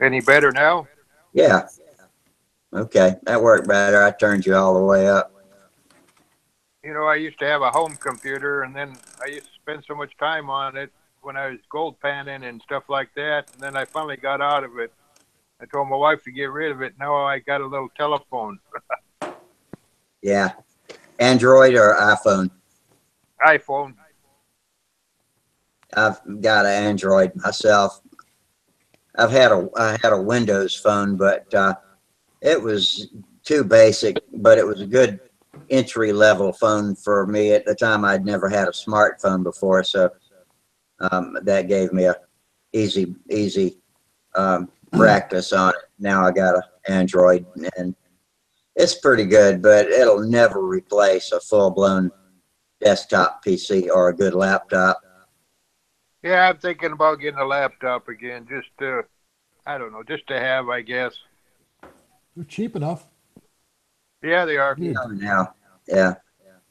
Any better now? Yeah. Okay, that worked better. I turned you all the way up. You know, I used to have a home computer, and then I used to spend so much time on it when I was gold panning and stuff like that. And then I finally got out of it. I told my wife to get rid of it. Now I got a little telephone, [laughs] Yeah. Android or iPhone? iPhone. I've got an Android myself. I've had a I had a Windows phone, but uh, it was too basic. But it was a good entry level phone for me at the time. I'd never had a smartphone before, so um, that gave me a easy easy um, practice on it. Now I got an Android, and it's pretty good, but it'll never replace a full blown desktop PC or a good laptop. Yeah, I'm thinking about getting a laptop again, just to, I don't know, just to have, I guess. they're cheap enough. Yeah, they are. Yeah. Now, yeah.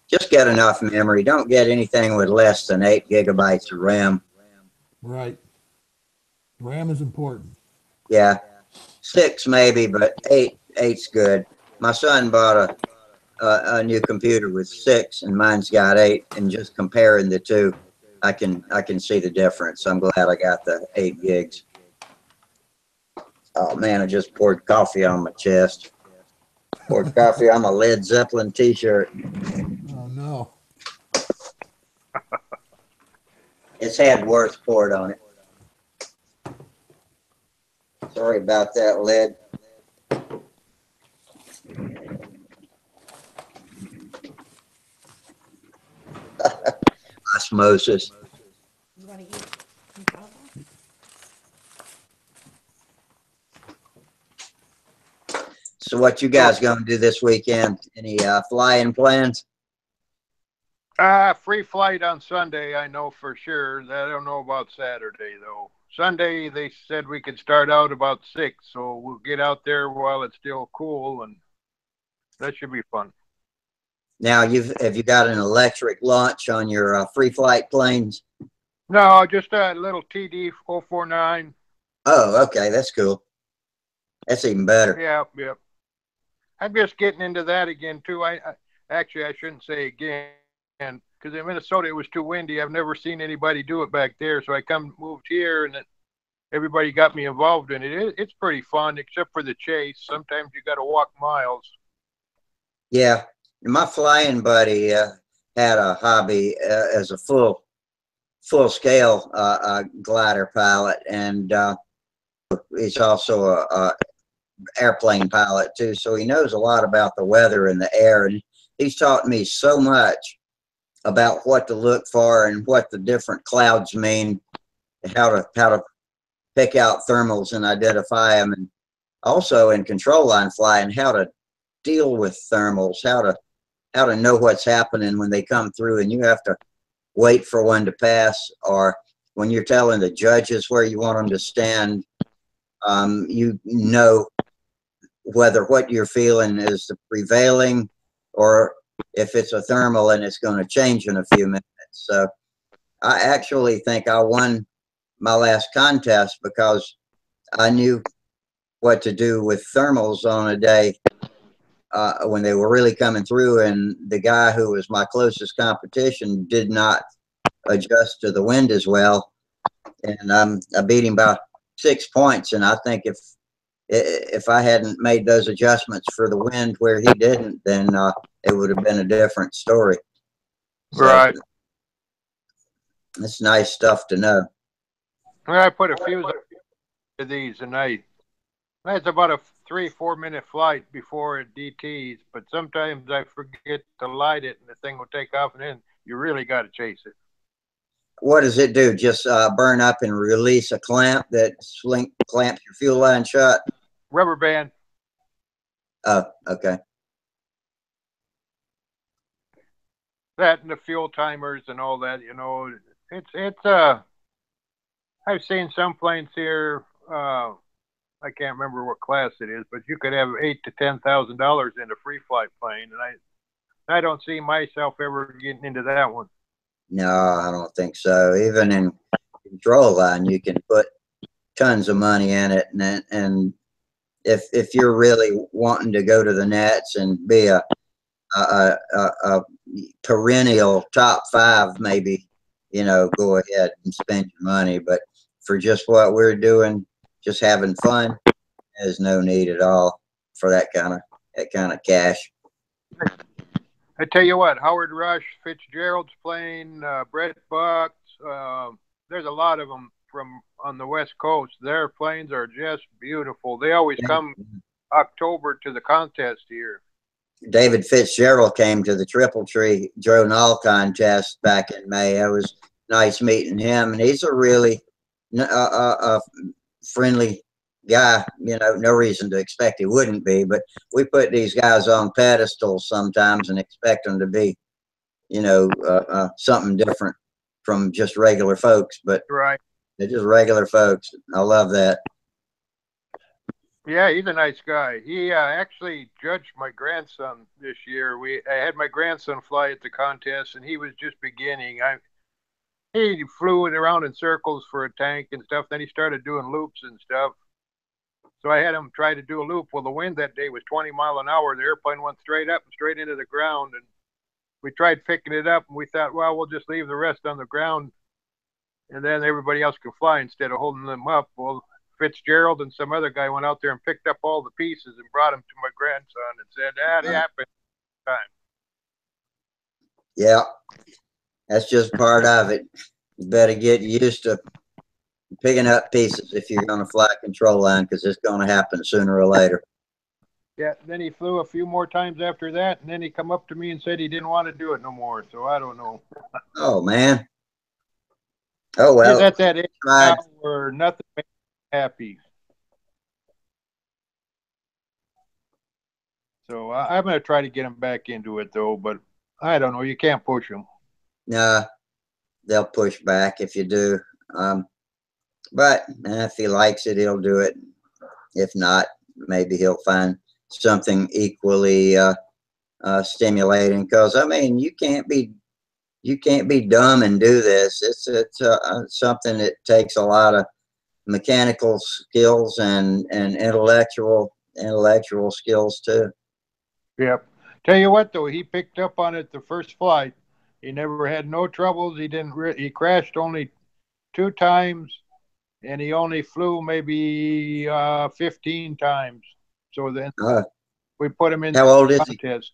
Just get enough memory. Don't get anything with less than eight gigabytes of RAM. Right. RAM is important. Yeah. Six maybe, but eight, eight's good. My son bought a, a, a new computer with six and mine's got eight and just comparing the two, I can, I can see the difference. I'm glad I got the eight gigs. Oh man, I just poured coffee on my chest. Poured coffee on my Led Zeppelin t-shirt. Oh, no. It's had worse poured on it. Sorry about that, Led. [laughs] osmosis. So what you guys gonna do this weekend? Any, uh, flying plans? Uh, free flight on Sunday, I know for sure. I don't know about Saturday though. Sunday, they said we could start out about six, so we'll get out there while it's still cool and that should be fun. Now, you've, have you got an electric launch on your, uh, free flight planes? No, just a little TD 049. Oh, okay, that's cool. That's even better. Yeah, yeah. I'm just getting into that again too. I, I actually I shouldn't say again, because in Minnesota it was too windy. I've never seen anybody do it back there, so I come moved here and it, everybody got me involved in it. it. It's pretty fun, except for the chase. Sometimes you got to walk miles. Yeah, my flying buddy uh, had a hobby uh, as a full full scale uh, uh, glider pilot, and uh, he's also a, a airplane pilot too. So he knows a lot about the weather and the air, and he's taught me so much about what to look for and what the different clouds mean, how to how to pick out thermals and identify them, and also in control line flying how to deal with thermals, how to how to know what's happening when they come through, and you have to wait for one to pass, or when you're telling the judges where you want them to stand, um, you know whether what you're feeling is the prevailing, or if it's a thermal and it's going to change in a few minutes. So I actually think I won my last contest because I knew what to do with thermals on a day uh, when they were really coming through, and the guy who was my closest competition did not adjust to the wind as well, and um, I beat him by six points. And I think if i- if I hadn't made those adjustments for the wind where he didn't, then uh, it would have been a different story. So, Right. It's nice stuff to know. Well, I put a few of these, and I it's about a three four minute flight before it DTS. But sometimes I forget to light it, and the thing will take off, and then you really got to chase it. What does it do? Just uh, burn up and release a clamp that slink clamps your fuel line shut? Rubber band. Oh, okay. that and the fuel timers and all that, you know, it's it's uh I've seen some planes here, uh I can't remember what class it is, but you could have eight to ten thousand dollars in a free flight plane and I I don't see myself ever getting into that one. No, I don't think so. Even in control line, you can put tons of money in it, and and if if you're really wanting to go to the nets and be a a, a, a, perennial top five, maybe you know, go ahead and spend your money. But for just what we're doing, just having fun, there's no need at all for that kind of that kind of cash. I tell you what, Howard Rush, Fitzgerald's plane, uh, Brett Bucks, uh, there's a lot of them from on the West Coast. Their planes are just beautiful. They always come October to the contest here. David Fitzgerald came to the Triple Tree Aerodrome contest back in May. It was nice meeting him, and he's a really uh, friendly guy. You know, no reason to expect he wouldn't be, but we put these guys on pedestals sometimes and expect them to be, you know, uh, uh, something different from just regular folks. But Right. they're just regular folks. I love that. Yeah, he's a nice guy. He uh, actually judged my grandson this year. We I had my grandson fly at the contest, and he was just beginning. I he flew it around in circles for a tank and stuff. Then he started doing loops and stuff. So I had him try to do a loop. Well, the wind that day was 20 mile an hour. The airplane went straight up and straight into the ground. And we tried picking it up, and we thought, well, we'll just leave the rest on the ground, and then everybody else can fly instead of holding them up. Well, Fitzgerald and some other guy went out there and picked up all the pieces and brought them to my grandson and said, "That happened." Time. Yeah, that's just part of it. You better get used to picking up pieces if you're going to fly control line because it's going to happen sooner or later. Yeah. Then he flew a few more times after that, and then he come up to me and said he didn't want to do it no more. So I don't know. Oh man, Oh, well, at that age tried. now where nothing makes happy. So I, I'm gonna try to get him back into it though, but I don't know. You can't push him. Nah, they'll push back if you do. Um, but eh, if he likes it, he'll do it. If not, maybe he'll find something equally uh, uh, stimulating. Because I mean, you can't be you can't be dumb and do this. It's it's uh, uh, something that takes a lot of mechanical skills and and intellectual intellectual skills too. Yep. Tell you what though, he picked up on it the first flight. He never had no troubles. He didn't. Re- he crashed only two times, and he only flew maybe uh, 15 times. So then Uh, we put him in how old is he? contest.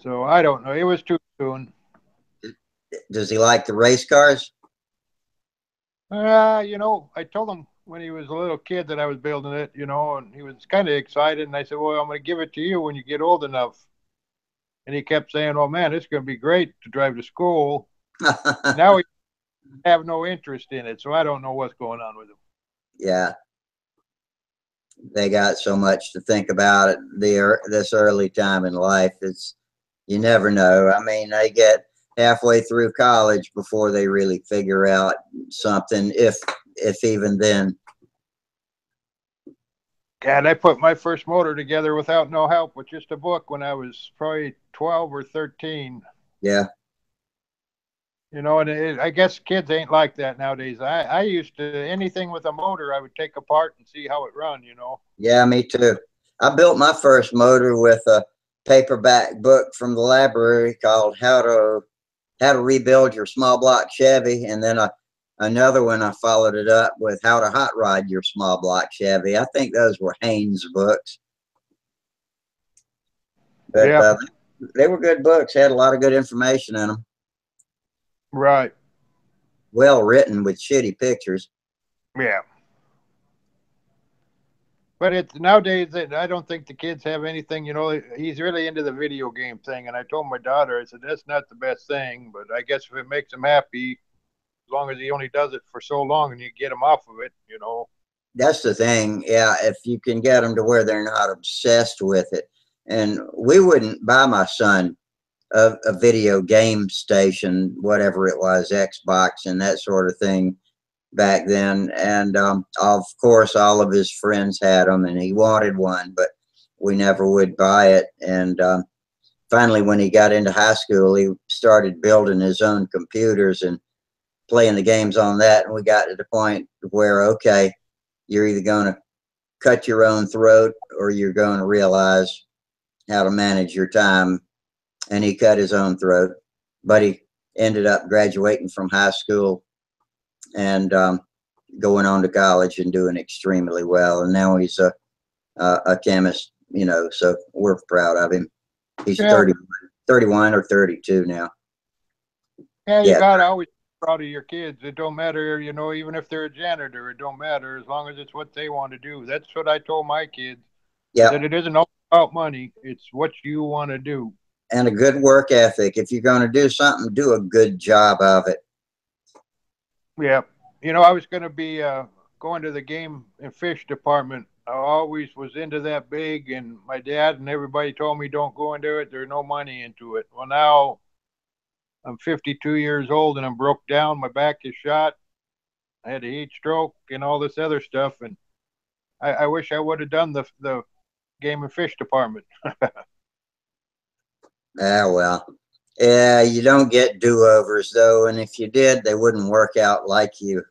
So I don't know. It was too soon. Does he like the race cars? Uh, you know, I told him when he was a little kid that I was building it, you know, and he was kind of excited. And I said, Well, I'm going to give it to you when you get old enough. And he kept saying, Oh, man, it's going to be great to drive to school. [laughs] Now he have no interest in it. So I don't know what's going on with him. yeah they got so much to think about at the this early time in life it's you never know i mean they get halfway through college before they really figure out something if if even then God, I put my first motor together without no help with just a book when I was probably 12 or 13. yeah You know, and it, I guess kids ain't like that nowadays. I, I used to anything with a motor, I would take apart and see how it run. You know. yeah me too i built my first motor with a paperback book from the library called how to how to rebuild your small block chevy and then a, another one i followed it up with how to hot rod your small block chevy i think those were haynes books but Yeah. uh, they were good books had a lot of good information in them Right. well written with shitty pictures Yeah. But it's nowadays that I don't think the kids have anything. You know, he's really into the video game thing, and I told my daughter, I said that's not the best thing, but I guess if it makes him happy, long as he only does it for so long and you get him off of it, you know. that's the thing. Yeah if you can get them to where they're not obsessed with it. And we wouldn't buy my son a, a video game station whatever it was xbox and that sort of thing back then. And um, of course all of his friends had them and he wanted one but we never would buy it. And um, finally when he got into high school he started building his own computers and playing the games on that and we got to the point where okay you're either going to cut your own throat or you're going to realize how to manage your time. And he cut his own throat, but he ended up graduating from high school and um, going on to college and doing extremely well. And now he's a, a, a chemist, you know, so we're proud of him. He's Yeah. 30, 31 or 32 now. Yeah, you Yeah. gotta always be proud of your kids. It don't matter, you know, even if they're a janitor, it don't matter as long as it's what they want to do. That's what I told my kids. Yeah. That it isn't all about money; it's what you want to do. And a good work ethic. If you're going to do something, do a good job of it. Yeah, you know, I was going to be uh, going to the game and fish department. I always was into that big, and my dad and everybody told me don't go into it. There's no money into it. Well, now I'm 52 years old and I'm broke down. My back is shot. I had a heat stroke and all this other stuff, and I, I wish I would have done the the game and fish department. [laughs] Ah, well. Yeah, you don't get do-overs though, and if you did, they wouldn't work out like you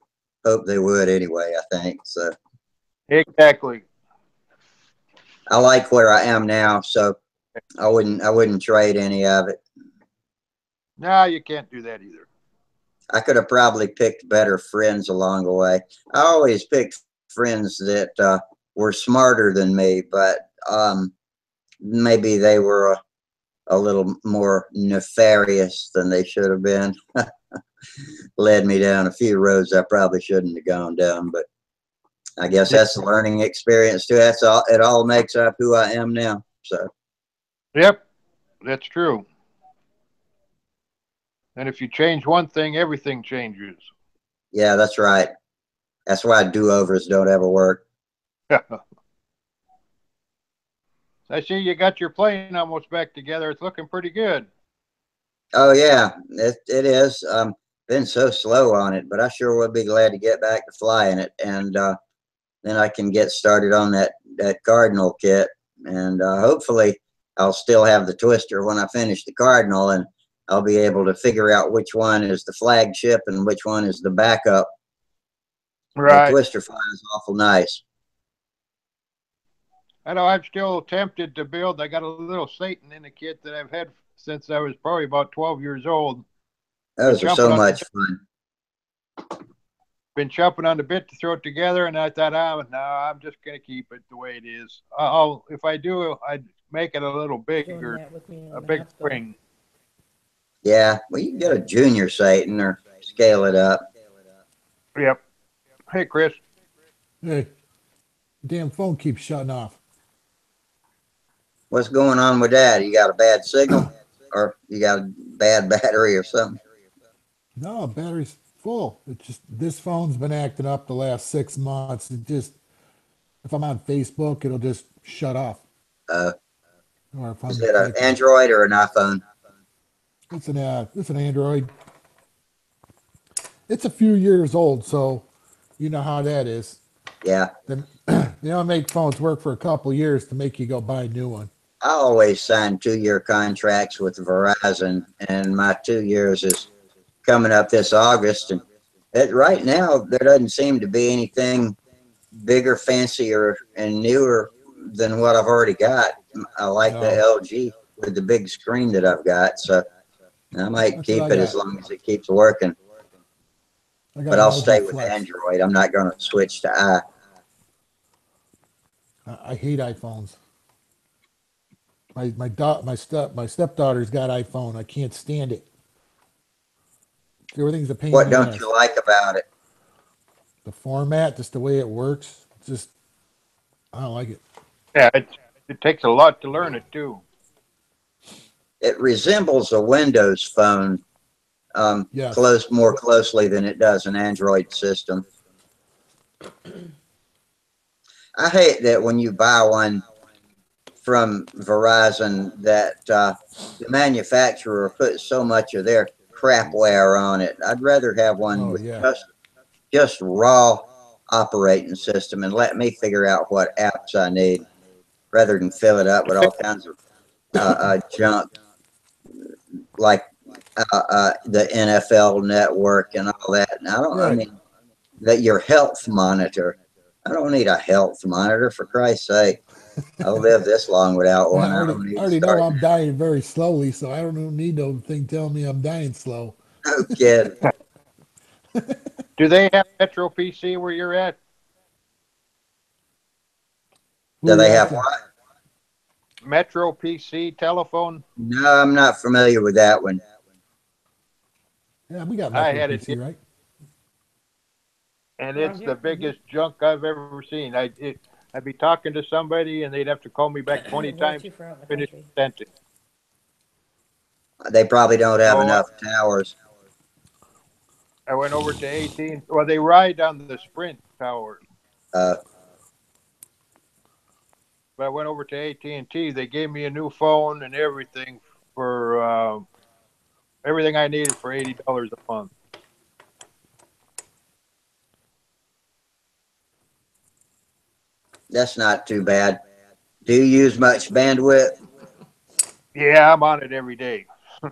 hope they would anyway, I think. So exactly. I like where I am now, so I wouldn't I wouldn't trade any of it. No, you can't do that either. I could have probably picked better friends along the way. I always picked friends that uh, were smarter than me, but um, maybe they were a, a little more nefarious than they should have been. [laughs] Led me down a few roads I probably shouldn't have gone down, but I guess that's a learning experience too. That's all. It all makes up who I am now. So Yep, that's true. And if you change one thing, everything changes. Yeah, that's right. That's why do-overs don't ever work. [laughs] I see you got your plane almost back together. It's looking pretty good. Oh yeah, it, it is. Um, been so slow on it, but I sure would be glad to get back to flying it, and uh, then I can get started on that that Cardinal kit, and uh, hopefully I'll still have the Twister when I finish the Cardinal, and I'll be able to figure out which one is the flagship and which one is the backup. Right. The Twister flies awful nice. I know I'm still tempted to build. I got a little Satan in the kit that I've had since I was probably about 12 years old. Those are so on- much fun. Been chopping on the bit to throw it together, and I thought, oh, no, I'm just gonna keep it the way it is. I'll, if I do, I'd make it a little bigger, that with me in a big hospital. spring. Yeah, well, you can get a junior Satan or scale it up. Yep. Hey, Chris. Hey, damn phone keeps shutting off. What's going on with that? You got a bad signal, or you got a bad battery or something? No, battery's full. It's just this phone's been acting up the last six months. It just if I'm on Facebook, it'll just shut off. Uh, Or if I'm is it an. Android or an iPhone? It's an uh, it's an Android. It's a few years old, so you know how that is. Yeah, Then [clears throat] they don't make phones work for a couple years to make you go buy a new one. I always sign two-year contracts with Verizon, and my two years is coming up this August. And it, right now, there doesn't seem to be anything bigger, fancier, and newer than what I've already got. I like the LG with the big screen that I've got, so I might That's keep what I it as got. long as it keeps working. I got But I'll LG stay with Flex. Android. I'm not going to switch to i. I, I hate iPhones. My my da- my step my stepdaughter's got iPhone. I can't stand it. Everything's a pain. What in the don't ass. you like about it? The format, just the way it works, just I don't like it. Yeah, it, it takes a lot to learn it too. It resembles a Windows phone um, Yes. close more closely than it does an Android system. I hate that when you buy one from Verizon that uh, the manufacturer puts so much of their crapware on it. I'd rather have one Oh, with yeah. just just raw operating system and let me figure out what apps I need rather than fill it up with all kinds of uh, uh, junk like uh, uh, the NFL network and all that. And I don't, I mean, that your health monitor. I don't need a health monitor for Christ's sake. I'll live this long without [laughs] one. I I already, need I already know. I'm dying very slowly, so I don't need no thing telling me I'm dying slow. No kidding. [laughs] [laughs] Do they have Metro PC where you're at? Do they have asking? what? Metro PC telephone? No, I'm not familiar with that one. Yeah, we got I Metro had it PC, right? and it's the biggest junk I've ever seen. I it, I'd be talking to somebody and they'd have to call me back [clears throat] twenty times too far out in the to finish country. the sentence. They probably don't have Oh, enough towers. I went over to AT and T. Well, they ride on the Sprint tower, Uh, but I went over to AT and T. They gave me a new phone and everything for uh, everything I needed for eighty dollars a month. that's not too bad. Do you use much bandwidth? Yeah, I'm on it every day. [laughs]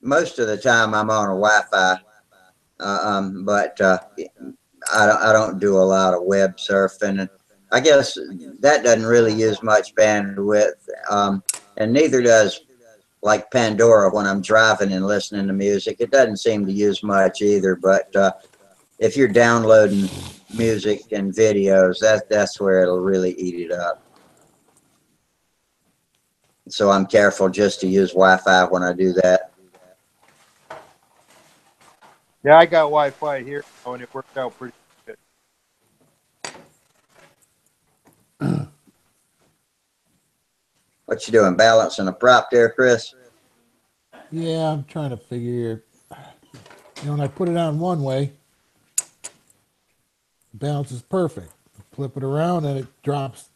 Most of the time, I'm on a Wi-Fi, uh, um, but uh, I don't. I don't do a lot of web surfing. I guess that doesn't really use much bandwidth, um, and neither does like Pandora when I'm driving and listening to music. It doesn't seem to use much either. But uh, if you're downloading music and videos, that that's where it'll really eat it up. So I'm careful just to use Wi-Fi when I do that. Yeah, I got Wi-Fi here, and it worked out pretty. What you doing? Balancing a prop there, Chris? Yeah, I'm trying to figure. You know, when I put it on one way, balance is perfect. Flip it around and it drops.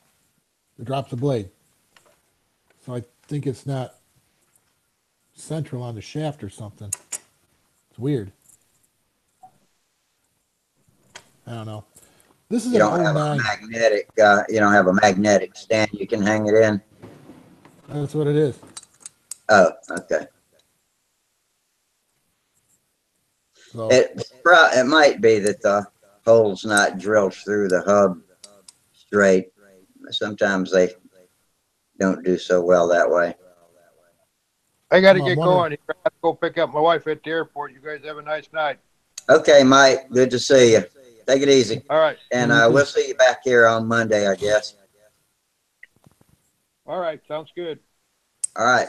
It drops the blade. So I think it's not central on the shaft or something. It's weird. I don't know. This is You don't have a magnetic, uh, you don't have a magnetic stand you can hang it in? That's what it is. Oh, okay. So It, it might be that the hole's not drilled through the hub straight. Sometimes they don't do so well that way. I gotta get going. I have to go pick up my wife at the airport. You guys have a nice night. Okay, Mike, good to see you. Take it easy. All right, And, You uh, we'll see you back here on Monday, I guess. All right, sounds good. All right.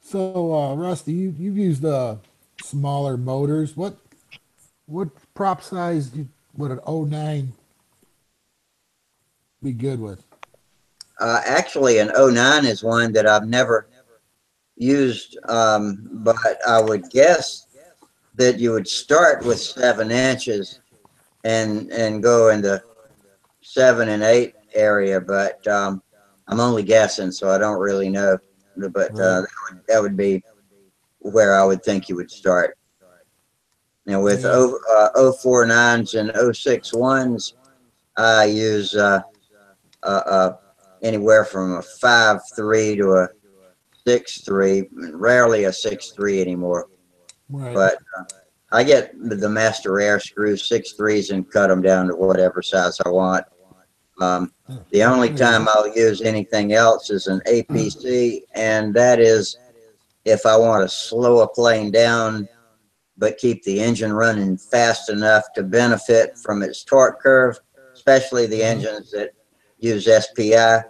So, uh, Rusty, you, you've used uh, smaller motors. What what prop size you, would an 09 be good with? Uh, actually, an 09 is one that I've never used, um, but I would guess that you would start with seven inches and and go into seven and eight area. But um, I'm only guessing, so I don't really know. But uh, that, would, that would be where I would think you would start. Now with Yeah. O, uh, 049s and 061s, I use uh, uh, uh, anywhere from a five three to a six three, rarely a six three anymore. Right. But uh, I get the Master Airscrews six threes and cut them down to whatever size I want. Um, the only time I'll use anything else is an APC, and that is if I want to slow a plane down but keep the engine running fast enough to benefit from its torque curve, especially the engines that use SPI,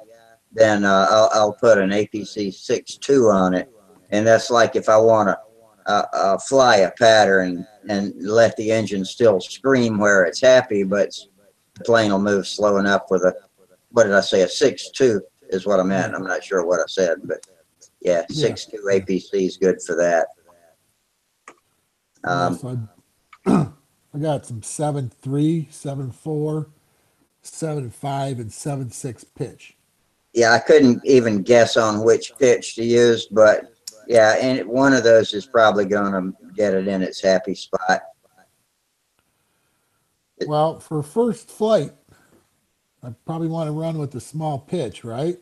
then uh, I'll, I'll put an APC 6.2 on it. And that's like if I want to fly a pattern and let the engine still scream where it's happy, but the plane will move slow enough with a, what did I say, a 6.2 is what I meant. I'm not sure what I said, but yeah. 6.2 APC is good for that. Um, so I, [clears throat] I got some 7 3, 7 4, 7 5, and 7 6 pitch. yeah, I couldn't even guess on which pitch to use, but yeah, and one of those is probably going to get it in its happy spot. Well, for first flight, I probably want to run with the small pitch, right?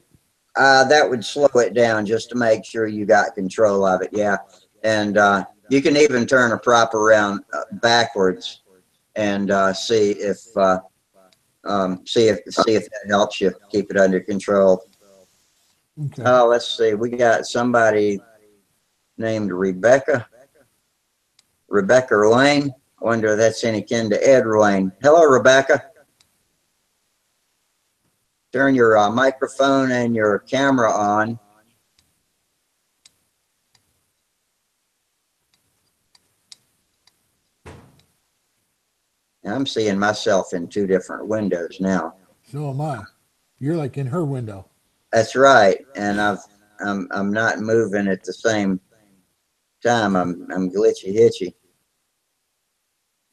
Uh, that would slow it down just to make sure you got control of it. Yeah. And, uh, you can even turn a prop around uh, backwards and, uh, see if, uh, um, see if, see if that helps you keep it under control. Okay. Oh, let's see. We got somebody named Rebecca. Rebecca Lane. I wonder if that's any kin to Ed Lane. Hello, Rebecca. Turn your uh, microphone and your camera on. I'm seeing myself in two different windows now. so am I. You're like in her window. That's right, and I've I'm I'm not moving at the same time. I'm I'm glitchy hitchy.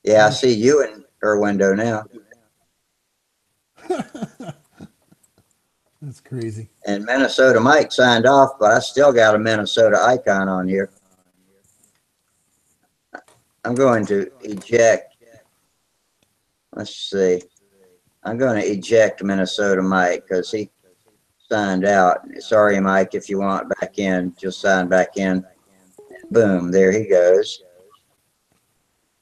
Yeah, I see you in her window now, [laughs] That's crazy. and Minnesota Mike signed off, but I still got a Minnesota icon on here. I'm going to eject. Let's see. I'm going to eject Minnesota Mike because he signed out. Sorry, Mike, if you want back in, just sign back in. Boom, there he goes.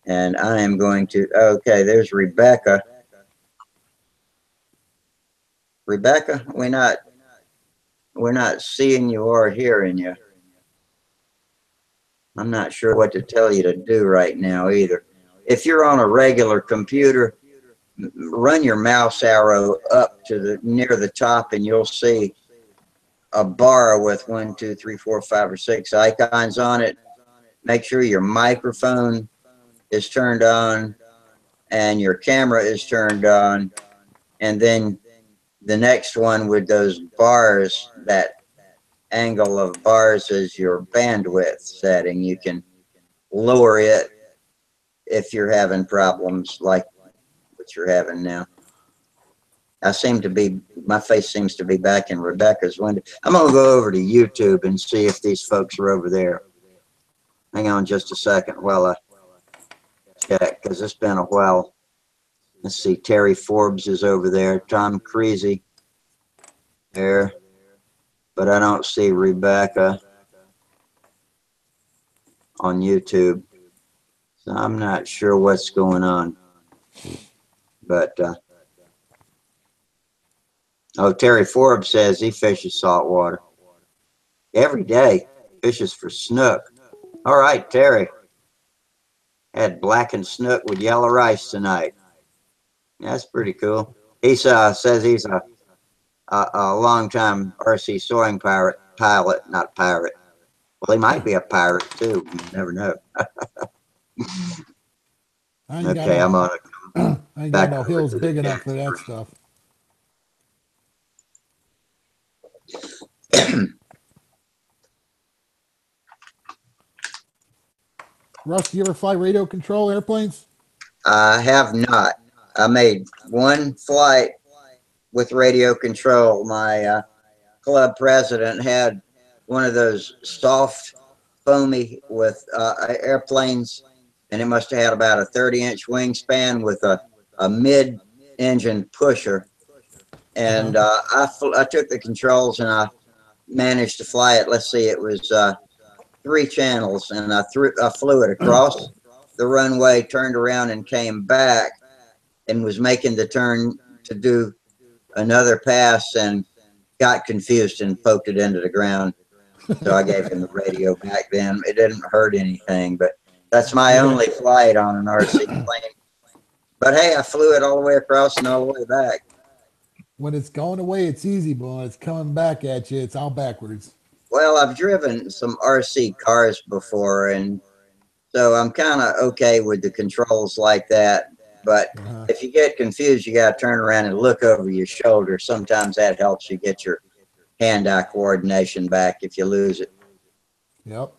And I am going to, okay, there's Rebecca. Rebecca, we're not, we're not seeing you or hearing you. I'm not sure what to tell you to do right now either. If you're on a regular computer, run your mouse arrow up to the, near the top and you'll see a bar with one, two, three, four, five, or six icons on it. Make sure your microphone is turned on and your camera is turned on. And then the next one with those bars, that angle of bars is your bandwidth setting. You can lower it if you're having problems like what you're having now. I seem to be, my face seems to be back in Rebecca's window. I'm gonna go over to YouTube and see if these folks are over there. Hang on just a second while I check, because it's been a while. Let's see, Terry Forbes is over there, Tom Creasy there, but I don't see Rebecca on YouTube. So I'm not sure what's going on. But, uh, oh, Terry Forbes says he fishes saltwater every day, fishes for snook. All right, Terry. Had blackened snook with yellow rice tonight. That's pretty cool. He uh says he's a a, a longtime RC soaring pirate pilot, not pirate. Well, he might be a pirate too. You never know. [laughs] [clears throat] I ain't got Okay, I'm on. I ain't got no hills big enough for that stuff. [clears throat] Russ, do you ever fly radio control airplanes? I have not. I made one flight with radio control. My uh, club president had one of those soft, foamy with uh, airplanes, and it must have had about a 30 inch wingspan with a, a mid engine pusher. And uh, I, I took the controls and I managed to fly it. Let's see, it was uh, three channels, and I threw I flew it across the runway, turned around and came back and was making the turn to do another pass and got confused and poked it into the ground. So I gave him the radio back then. It didn't hurt anything, but that's my only flight on an RC plane. But hey, I flew it all the way across and all the way back. When it's going away, it's easy, but when it's coming back at you, it's all backwards. Well, I've driven some RC cars before, and so I'm kind of okay with the controls like that. But Uh-huh. if you get confused, you got to turn around and look over your shoulder. Sometimes that helps you get your hand-eye coordination back if you lose it. Yep.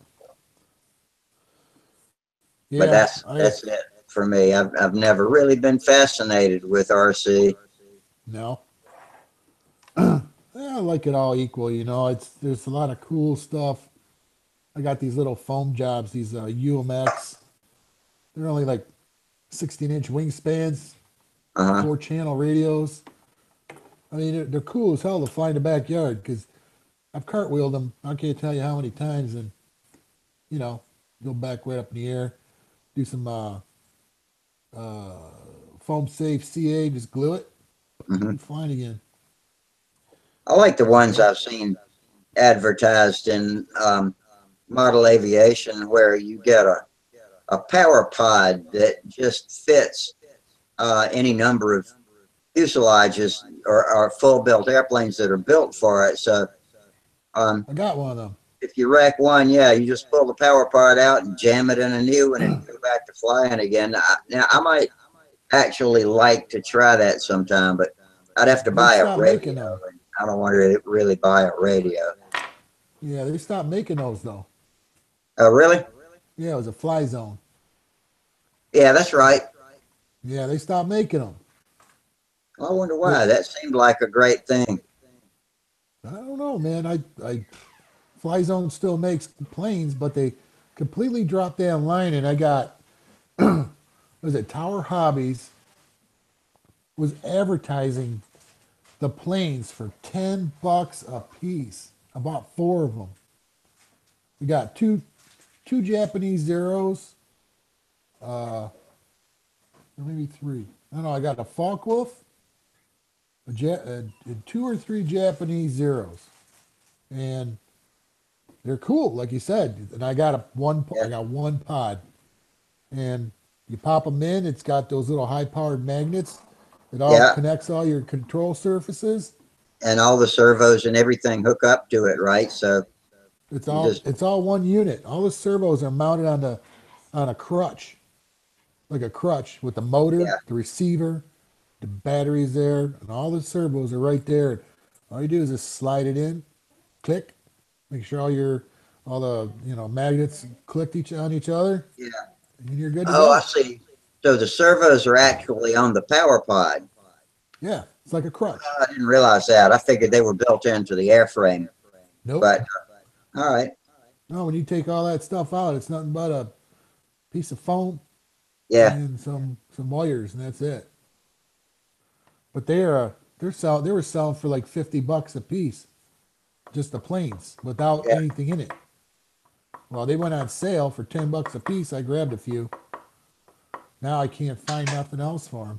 But Yeah, that's I- that's it for me. I've I've never really been fascinated with RC. No. [clears throat] yeah, I like it all equal, you know. It's there's a lot of cool stuff. I got these little foam jobs, these uh, UMX. They're only like 16 inch wingspans, Uh-huh. four channel radios. I mean, they're, they're cool as hell to fly in the backyard because I've cartwheeled them. I can't tell you how many times, and you know, go back right up in the air, do some uh, uh, foam safe CA, just glue it, Mhm. and flying again. I like the ones I've seen advertised in um, model aviation where you get a a power pod that just fits uh, any number of fuselages or, or full built airplanes that are built for it. So um, I got one of them. if you wreck one, yeah, you just pull the power pod out and jam it in a new one and go back to flying again. I, now I might actually like to try that sometime, but I'd have to buy a stopped making radio. them. and I don't want to really buy a radio. Yeah, they stopped making those though. Oh, really? Yeah, it was a fly zone. Yeah, that's right. Yeah, they stopped making them. I wonder why. That seemed like a great thing. I don't know, man. I, I, Fly Zone still makes planes, but they completely dropped that line. And I got, [clears throat] was it Tower Hobbies was advertising the planes for 10 bucks a piece. I bought four of them. We got two, two Japanese zeros, uh, or maybe three. I don't know. I got a Focke-Wulf, a, ja- uh, two or three Japanese zeros, and they're cool, like you said. And I got a one, I got one pod, and you pop them in. It's got those little high-powered magnets. It all Yeah. connects all your control surfaces. And all the servos and everything hook up to it, right? So, It's all just- it's all one unit. All the servos are mounted on the on a crutch, like a crutch with the motor, Yeah. the receiver, the batteries there, and all the servos are right there. All you do is just slide it in, click, make sure all your all the you know magnets clicked each on each other. Yeah. And you're good to Oh, go. I see. So the servos are actually on the power pod. Yeah, it's like a crutch. I didn't realize that. I figured they were built into the airframe, Nope. but, all right. no, when you take all that stuff out, it's nothing but a piece of foam Yeah, and some some wires, and that's it. But they're uh, they're sell they were selling for like fifty bucks a piece, just the planes without Yeah. anything in it. Well, they went on sale for ten bucks a piece. I grabbed a few. Now I can't find nothing else for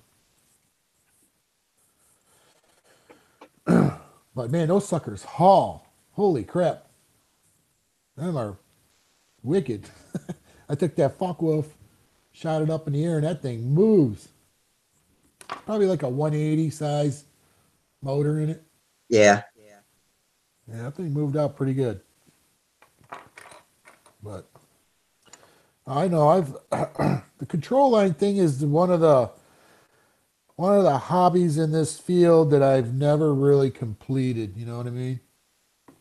them. [clears throat] but man, those suckers haul. Holy crap! Them are wicked. [laughs] I took that Focke-Wulf shot it up in the air and that thing moves. Probably like a 180 size motor in it. yeah. Yeah, that thing moved out pretty good. But I know I've [clears throat] the control line thing is one of the one of the hobbies in this field that I've never really completed, you know what I mean?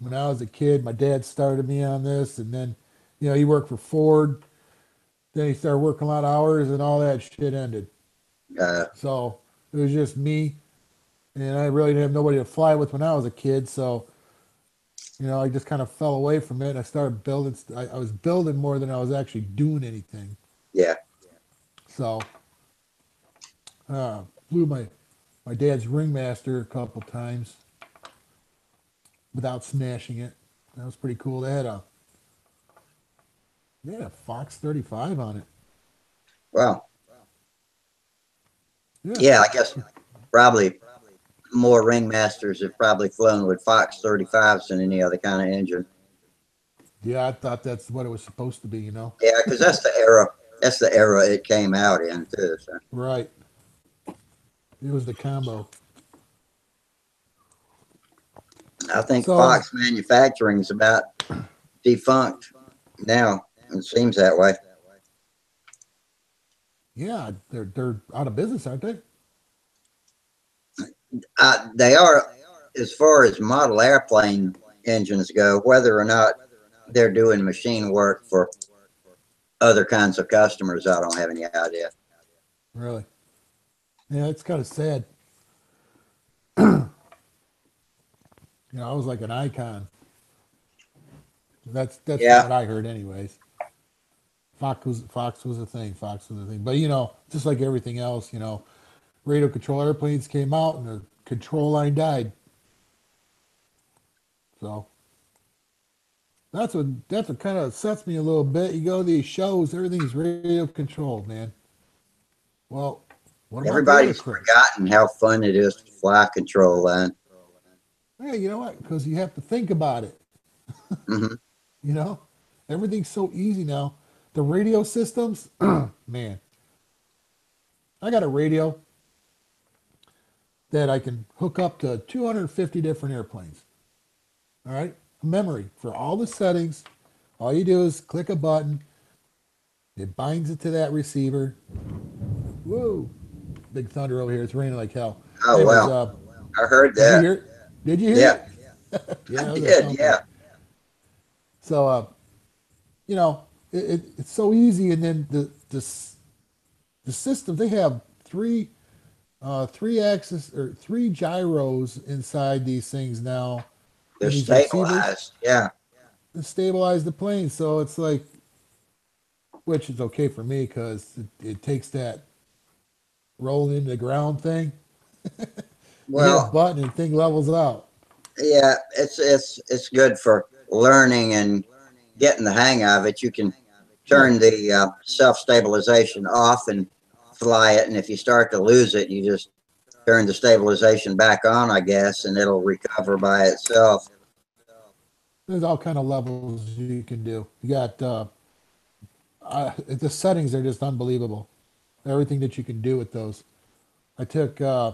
When I was a kid, my dad started me on this and then you know, he worked for Ford. Then he started working a lot of hours and all that shit ended. Uh, So it was just me, and I really didn't have nobody to fly with when I was a kid. So, you know, I just kind of fell away from it. I started building. I, I was building more than I was actually doing anything. yeah. So, uh, flew my my dad's ringmaster a couple times without smashing it. That was pretty cool. They had a they had a Fox 35 on it. Well, yeah, I guess probably more ringmasters have probably flown with Fox 35s than any other kind of engine. Yeah, I thought that's what it was supposed to be. You know. Yeah, because that's the era. That's the era it came out in too. So. Right. It was the combo. I think So- Fox manufacturing is about defunct now. It seems that way. Yeah, they're they're out of business, aren't they? Uh, they are, as far as model airplane engines go, whether or not they're doing machine work for other kinds of customers, I don't have any idea. Really? Yeah, it's kind of sad. [clears throat] you know, I was like an icon. That's that's Yeah. what I heard, anyways. Fox was Fox was a thing. Fox was a thing. But you know, just like everything else, you know, radio control airplanes came out and the control line died. So that's what that's what kind of upsets me a little bit. You go to these shows, everything's radio controlled, man. Well, what about Everybody's forgotten how fun it is to fly control line. Hey, you know what? Because you have to think about it. Mhm. [laughs] You know, everything's so easy now. The radio systems, [clears throat] man. I got a radio that I can hook up to 250 different airplanes. All right, memory for all the settings. All you do is click a button. It binds it to that receiver. Whoa, big thunder over here. It's raining like hell. Oh, Anyways, wow. uh, I heard did you that. hear? Did you hear Yeah, it? [laughs] yeah, I it was a did. Yeah. So, uh, you know, it, it, it's so easy, and then the the the system they have three uh, three axis or three gyros inside these things now They're stabilized. Yeah. to stabilize the plane. So it's like, which is okay for me because it, it takes that rolling into the ground thing. you [laughs] hit a Well, button and thing levels out. yeah, it's it's it's good for learning and getting the hang of it. You can turn the uh, self stabilization off and fly it, and if you start to lose it, you just turn the stabilization back on, I guess, and it'll recover by itself. there's all kind of levels you can do. You got uh, the settings are just unbelievable. Everything that you can do with those. I took uh,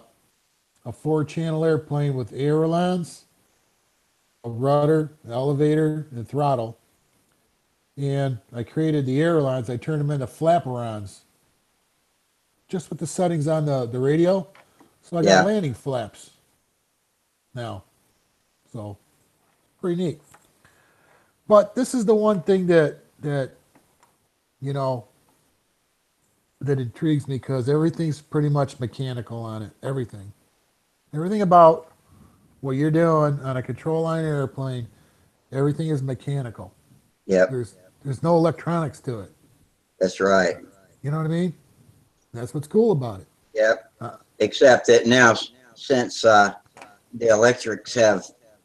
a four-channel airplane with ailerons, a rudder, an elevator, and throttle, and I created the ailerons. I turned them into flaperons, just with the settings on the the radio. So I Yeah. got landing flaps now. So pretty neat. But this is the one thing that that you know that intrigues me because everything's pretty much mechanical on it. Everything. Everything about what you're doing on a control line airplane, everything is mechanical. Yep, There's there's no electronics to it. that's right. You know what I mean? That's what's cool about it. Yep. Uh. Except that now, since uh, the electrics have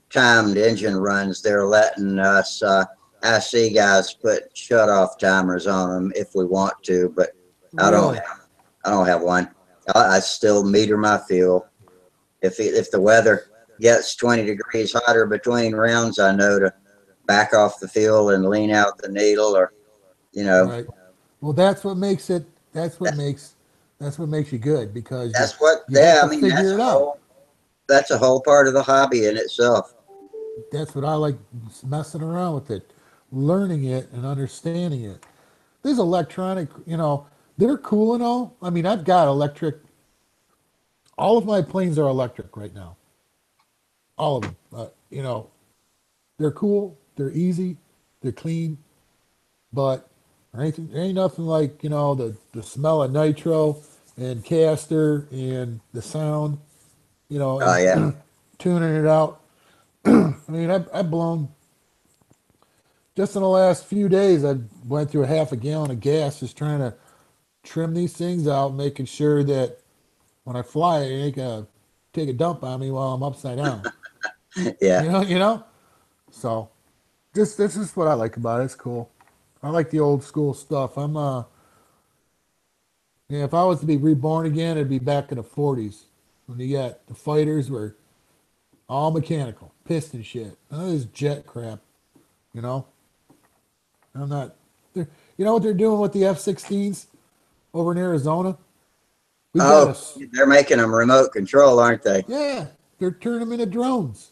timed engine runs, they're letting us uh, IC guys put shut off timers on them if we want to, but I don't. Really? I don't have one. I, I still meter my fuel. If it- if the weather gets 20 degrees hotter between rounds, I know to back off the fuel and lean out the needle, or you know, Right. Well, that's what makes it. That's what makes. That's what makes you good because you- that's what. you Yeah, I mean that's it a whole. That's a whole part of the hobby in itself. that's what I like messing around with it, learning it and understanding it. These electronic, you know, they're cool and all. I mean, I've got electric. All of my planes are electric right now. All of them. Uh, you know, they're cool. They're easy. They're clean. But there ain't, there ain't nothing like you know the the smell of nitro and castor and the sound. You know. Oh, yeah. [clears throat] tuning it out. [clears throat] I mean, I've, I've blown just in the last few days. I went through a half a gallon of gas just trying to trim these things out, making sure that when I fly, it ain't gonna take a dump on me while I'm upside down. [laughs] Yeah, You know, you know. So, this this is what I like about it. It's cool. I like the old school stuff. I'm uh, yeah. If I was to be reborn again, it'd be back in the '40s when you got the fighters were all mechanical, piston shit. None of this jet crap. You know. I'm not. they're- You know what they're doing with the F-16s over in Arizona? We got oh, a Oh, s- they're making them remote control, aren't they? yeah, they're turning them into drones.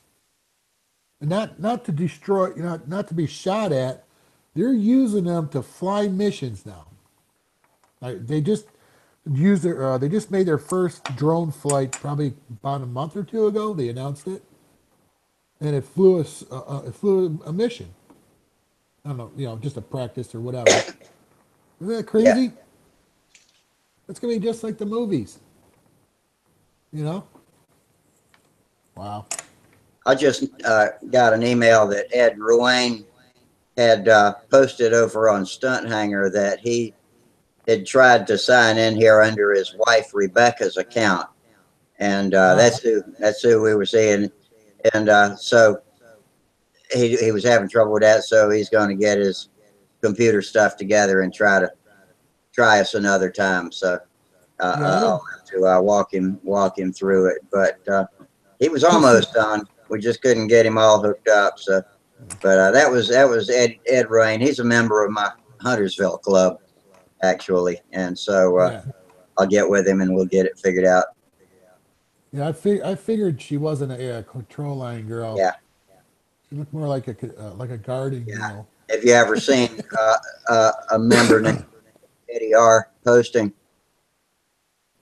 And not not to destroy, you know, not to be shot at. They're using them to fly missions now. Like they just used their, uh, they just made their first drone flight probably about a month or two ago. They announced it, and it flew a, s- uh, uh, it flew a mission. I don't know, you know, just a practice or whatever. [coughs] Isn't that crazy? It's gonna be just like the movies. You know? Wow. I just uh, got an email that Ed Ruane had uh, posted over on Stunt Hangar that he had tried to sign in here under his wife Rebecca's account, and uh, that's who that's who we were seeing, and uh, so he he was having trouble with that, so he's going to get his computer stuff together and try to try us another time. So uh, Yeah, I I'll have to uh, walk him walk him through it, but uh, he was almost done. We just couldn't get him all hooked up. So, but uh, that was that was Ed Ed Rain. He's a member of my Huntersville club, actually, and so uh, yeah. I'll get with him and we'll get it figured out. Yeah, I fig- I figured she wasn't a, uh control line girl. Yeah. She looked more like a uh, like a guarding Yeah. girl. Have you ever seen uh, uh, a member named Eddie R posting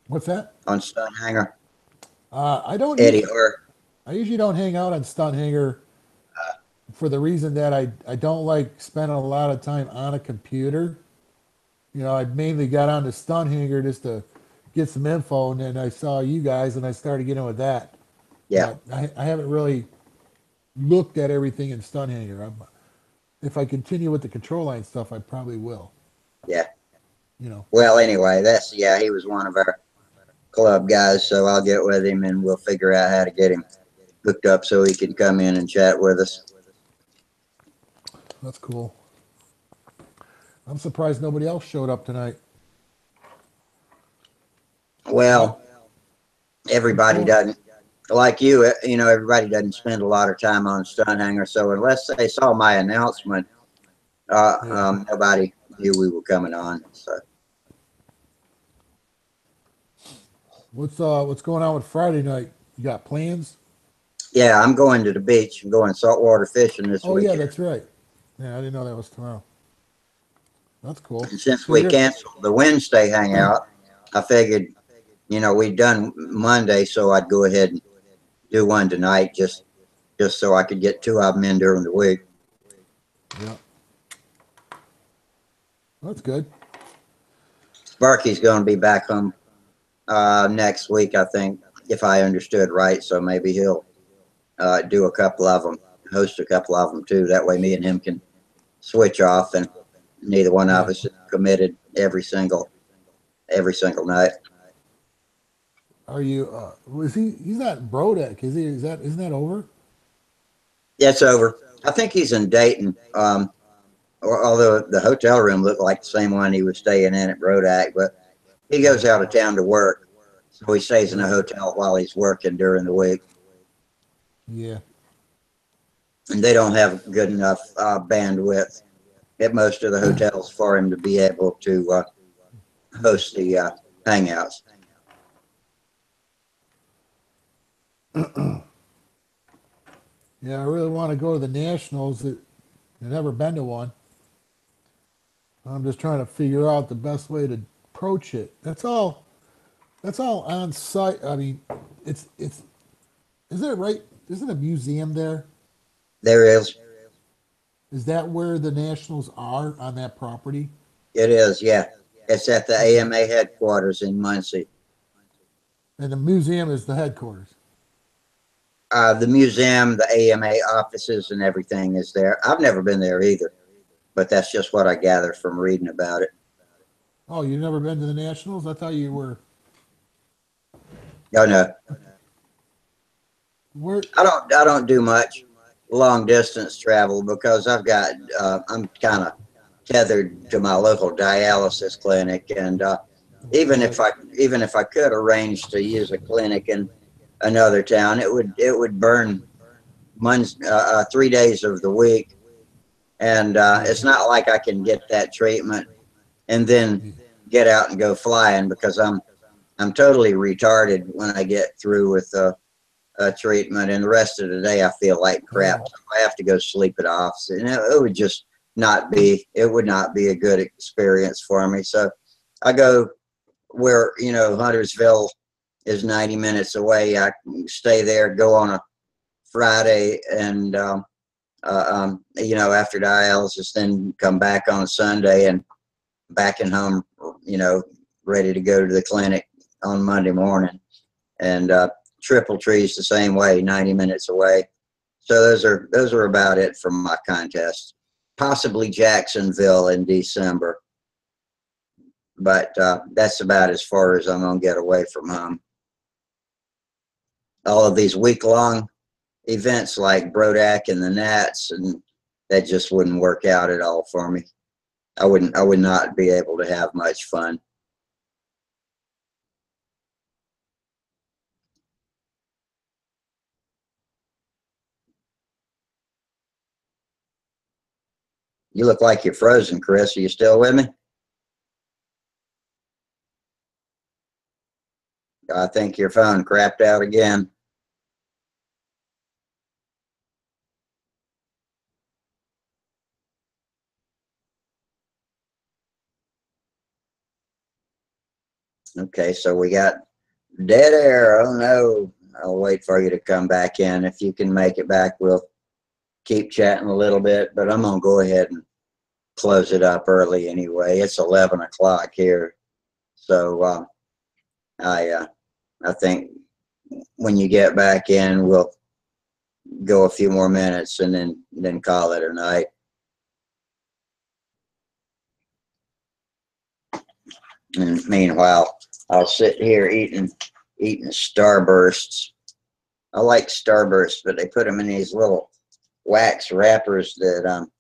What's that? on Stunt Hangar? Uh, I don't. Eddie usually- R. I usually don't hang out on stunt hangar for the reason that I, I don't like spending a lot of time on a computer. You know, I mainly got on the stunt hangar just to get some info, and then I saw you guys, and I started getting with that. Yeah, But I, I haven't really looked at everything in stunt hangar. I'm, if I continue with the control line stuff, I probably will. Yeah. You know. Well, anyway, that's yeah. He was one of our club guys, so I'll get with him and we'll figure out how to get him hooked up so he can come in and chat with us. That's cool. I'm surprised nobody else showed up tonight. Well, everybody doesn't like you. uh, You know, everybody doesn't spend a lot of time on Stunt Hangar. So unless they saw my announcement, uh, um, nobody knew we were coming on. So What's uh what's going on with Friday night? You got plans? yeah, I'm going to the beach. I'm going saltwater fishing this Oh yeah, that's right. Yeah, I didn't know that was tomorrow. That's cool. And since we canceled the Wednesday hangout, I figured you know, we'd done Monday, so I'd go ahead and do one tonight, just, just so I could get two of them in during the week. Yeah. That's good. Sparky's gonna be back home, uh, next week, I think, if I understood right, so maybe he'll, uh, do a couple of them, host a couple of them too, that way me and him can switch off and neither one of us committed every single, every single night. Are you, uh, was he, he's not Brodak, is he? Is that, isn't that over? Yeah, it's over. I think he's in Dayton. Um, or- although the hotel room looked like the same one he was staying in at Brodak, but he goes out of town to work. So he stays in a hotel while he's working during the week. Yeah. And they don't have good enough, uh, bandwidth at most of the hotels for him to be able to, uh, host the, uh, hangouts. [clears throat] Yeah, I really want to go to the Nationals. I've never been to one. I'm just trying to figure out the best way to approach it. That's all. That's all on site. I mean, it's it's. Is it right? Isn't a museum there? There is, Is that where the Nationals are on that property? it is, yeah. It's at the AMA headquarters in Muncie. And the museum is the headquarters. Uh, the museum, the AMA offices and everything is there. I've never been there either, but that's just what I gather from reading about it. Oh, you've never been to the Nationals? I thought you were. Oh, no, Where? I don't, I don't do much long distance travel because I've got, uh, I'm kind of tethered to my local dialysis clinic. And, uh, even if I, even if I could arrange to use a clinic in another town, it would, it would burn months, uh, uh, three days of the week. And, uh, it's not like I can get that treatment and then get out and go flying because I'm, I'm totally retarded when I get through with, uh, treatment and the rest of the day I feel like crap. So I have to go sleep it off. And it, it would just not be, it would not be a good experience for me. So I go where, you know, Huntersville is 90 minutes away. I stay there, go on a Friday and, um, uh, um, you know, after dialysis, then come back on Sunday and back in home, you know, ready to go to the clinic on Monday morning. And, uh, Triple Tree's the same way, 90 minutes away. So those are those are about it from my contest. Possibly Jacksonville in December, but uh, that's about as far as I'm gonna get away from home. All of these week long events like Brodak and the Nats, and that just wouldn't work out at all for me. I wouldn't I would not be able to have much fun. You look like you're frozen, Chris. Are you still with me? I think your phone crapped out again. Okay, so we got dead air. Oh no. I'll wait for you to come back in. If you can make it back, we'll keep chatting a little bit, but I'm gonna go ahead and close it up early anyway. It's eleven o'clock here. So, um, I, uh, I think when you get back in, we'll go a few more minutes and then, then call it a night. And meanwhile, I'll sit here eating, eating Starbursts. I like Starbursts, but they put them in these little wax wrappers that, um,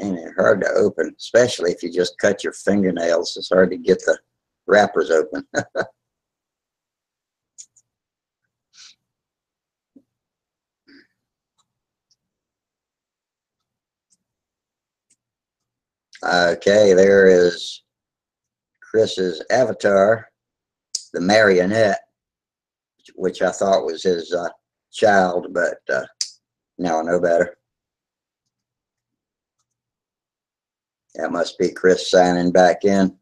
and they're hard to open, especially if you just cut your fingernails. It's hard to get the wrappers open. [laughs] okay, there is Chris's avatar, the marionette, which I thought was his uh, child, but uh, now I know better. That must be Chris signing back in.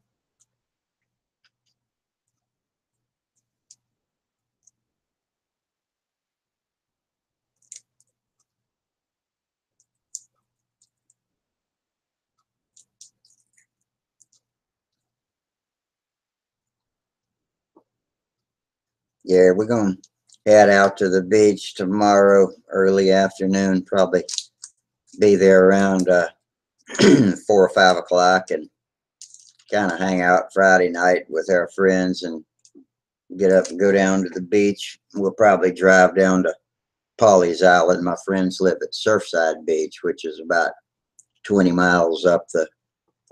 Yeah, we're going to head out to the beach tomorrow, early afternoon, probably be there around uh, [clears throat] four or five o'clock and kind of hang out Friday night with our friends and get up and go down to the beach. We'll probably drive down to Pawleys Island. My friends live at Surfside Beach, which is about 20 miles up the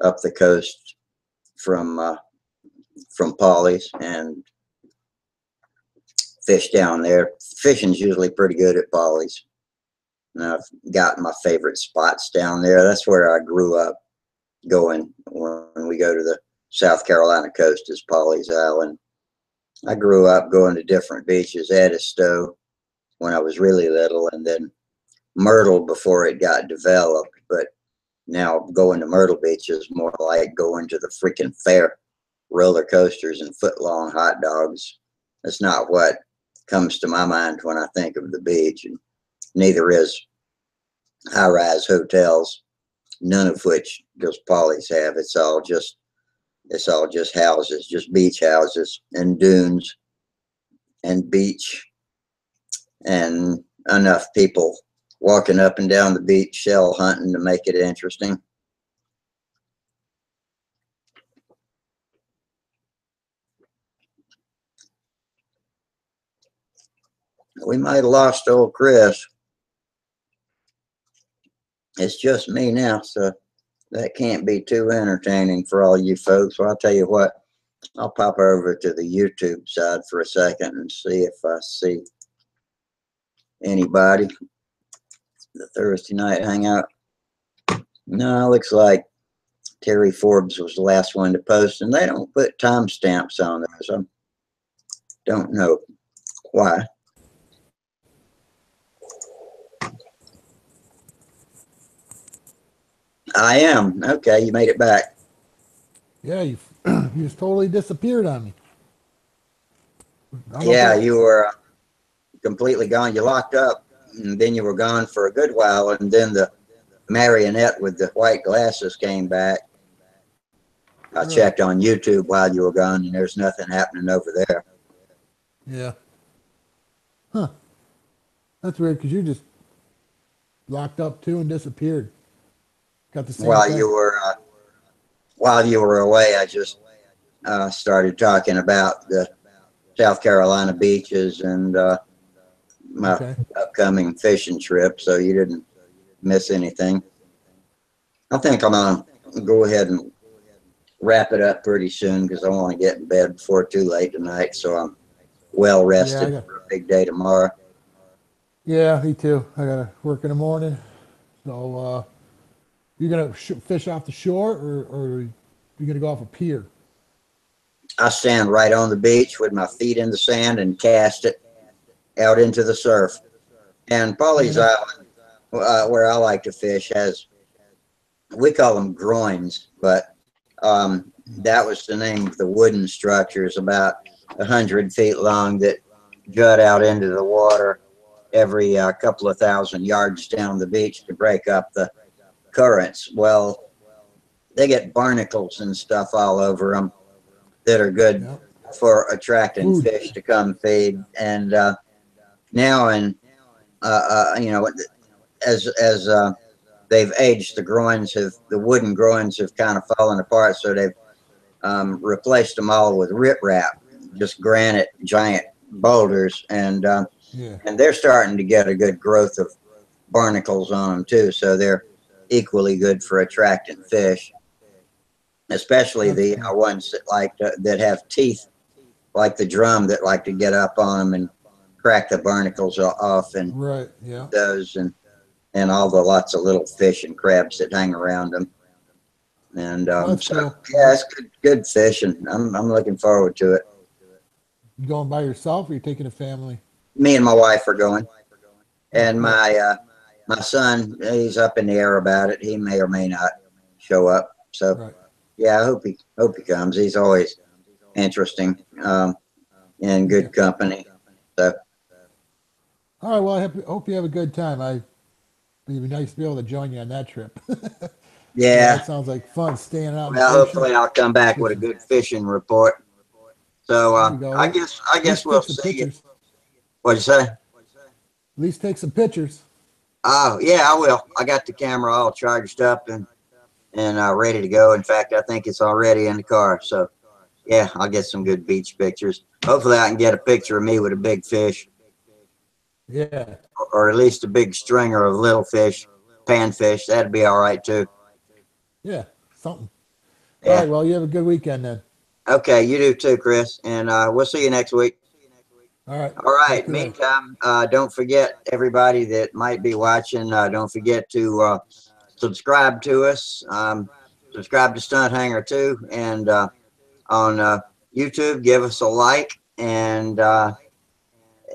up the coast from uh, from Pawleys and fish down there. Fishing's usually pretty good at Pawleys. And I've got my favorite spots down there. That's where I grew up going when we go to the South Carolina coast is Pawleys Island. I grew up going to different beaches, Edisto when I was really little, and then Myrtle before it got developed. But now going to Myrtle Beach is more like going to the freaking fair, roller coasters and foot long hot dogs. That's not what comes to my mind when I think of the beach, and neither is high rise hotels, none of which does Pawleys have. It's all just it's all just houses, just beach houses and dunes and beach and enough people walking up and down the beach shell hunting to make it interesting. We might have lost old Chris. It's just me now, so that can't be too entertaining for all you folks. Well, I'll tell you what, I'll pop over to the YouTube side for a second and see if I see anybody. The Thursday night hangout. No, looks like Terry Forbes was the last one to post, and they don't put timestamps on there, I don't know why. I am. Okay, you made it back. Yeah, you [clears throat] you just totally disappeared on me. Yeah, you were uh, completely gone. You locked up, and then you were gone for a good while, and then the marionette with the white glasses came back. I checked on YouTube while you were gone, and there's nothing happening over there. Yeah. Huh. That's weird because you just locked up too and disappeared. Got the same While thing. you were uh, while you were away, I just uh, started talking about the South Carolina beaches and uh, my Okay. upcoming fishing trip, so you didn't miss anything. I think I'm gonna go ahead and wrap it up pretty soon because I want to get in bed before too late tonight, so I'm well rested got- for a big day tomorrow. Yeah, me too. I gotta work in the morning. So, uh, you gonna sh- fish off the shore or, or you're gonna go off a pier? I stand right on the beach with my feet in the sand and cast it out into the surf. And Pawleys Yeah. Island, uh, where I like to fish, has we call them groins, but um, that was the name of the wooden structures about a hundred feet long that jut out into the water every uh, couple of thousand yards down the beach to break up the currents. Well, they get barnacles and stuff all over them that are good for attracting Food. fish to come feed. And uh, now, and uh, uh, you know, as as uh, they've aged, the groins have the wooden groins have kind of fallen apart, so they've um, replaced them all with riprap, just granite giant boulders, and um, Yeah. and they're starting to get a good growth of barnacles on them too. So they're equally good for attracting fish, especially the uh, ones that like to, that have teeth, like the drum that like to get up on them and crack the barnacles off and Right. Yeah. those and and all the lots of little fish and crabs that hang around them. And um, That's so cool. yeah, it's good good fishing. I'm I'm looking forward to it. You going by yourself or you taking a family? me and my wife are going and my uh my son he's up in the air about it he may or may not show up so Right. yeah i hope he hope he comes he's always interesting um and good company All right. Well, I hope, hope you have a good time. I it'd be nice to be able to join you on that trip. [laughs] yeah That sounds like fun staying out. well hopefully i'll come back with a good fishing report So, uh. I guess, I guess we'll see you. What'd you say? At least take some pictures. Oh, yeah, I will. I got the camera all charged up and, and, uh, ready to go. In fact, I think it's already in the car. So, yeah, I'll get some good beach pictures. Hopefully I can get a picture of me with a big fish Yeah. or- or at least a big stringer of little fish, panfish. That'd be all right too. Yeah. Something. All Yeah. right. Well, you have a good weekend then. Okay, you do too, Chris. And, uh, we'll see you next week. All right. All right. Meantime, uh, don't forget everybody that might be watching, uh, don't forget to, uh, subscribe to us. Um, subscribe to Stunt Hangar too. And, uh, on, uh, YouTube, give us a like and, uh,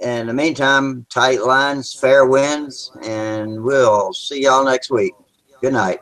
in the meantime, tight lines, fair winds, and we'll see y'all next week. Good night.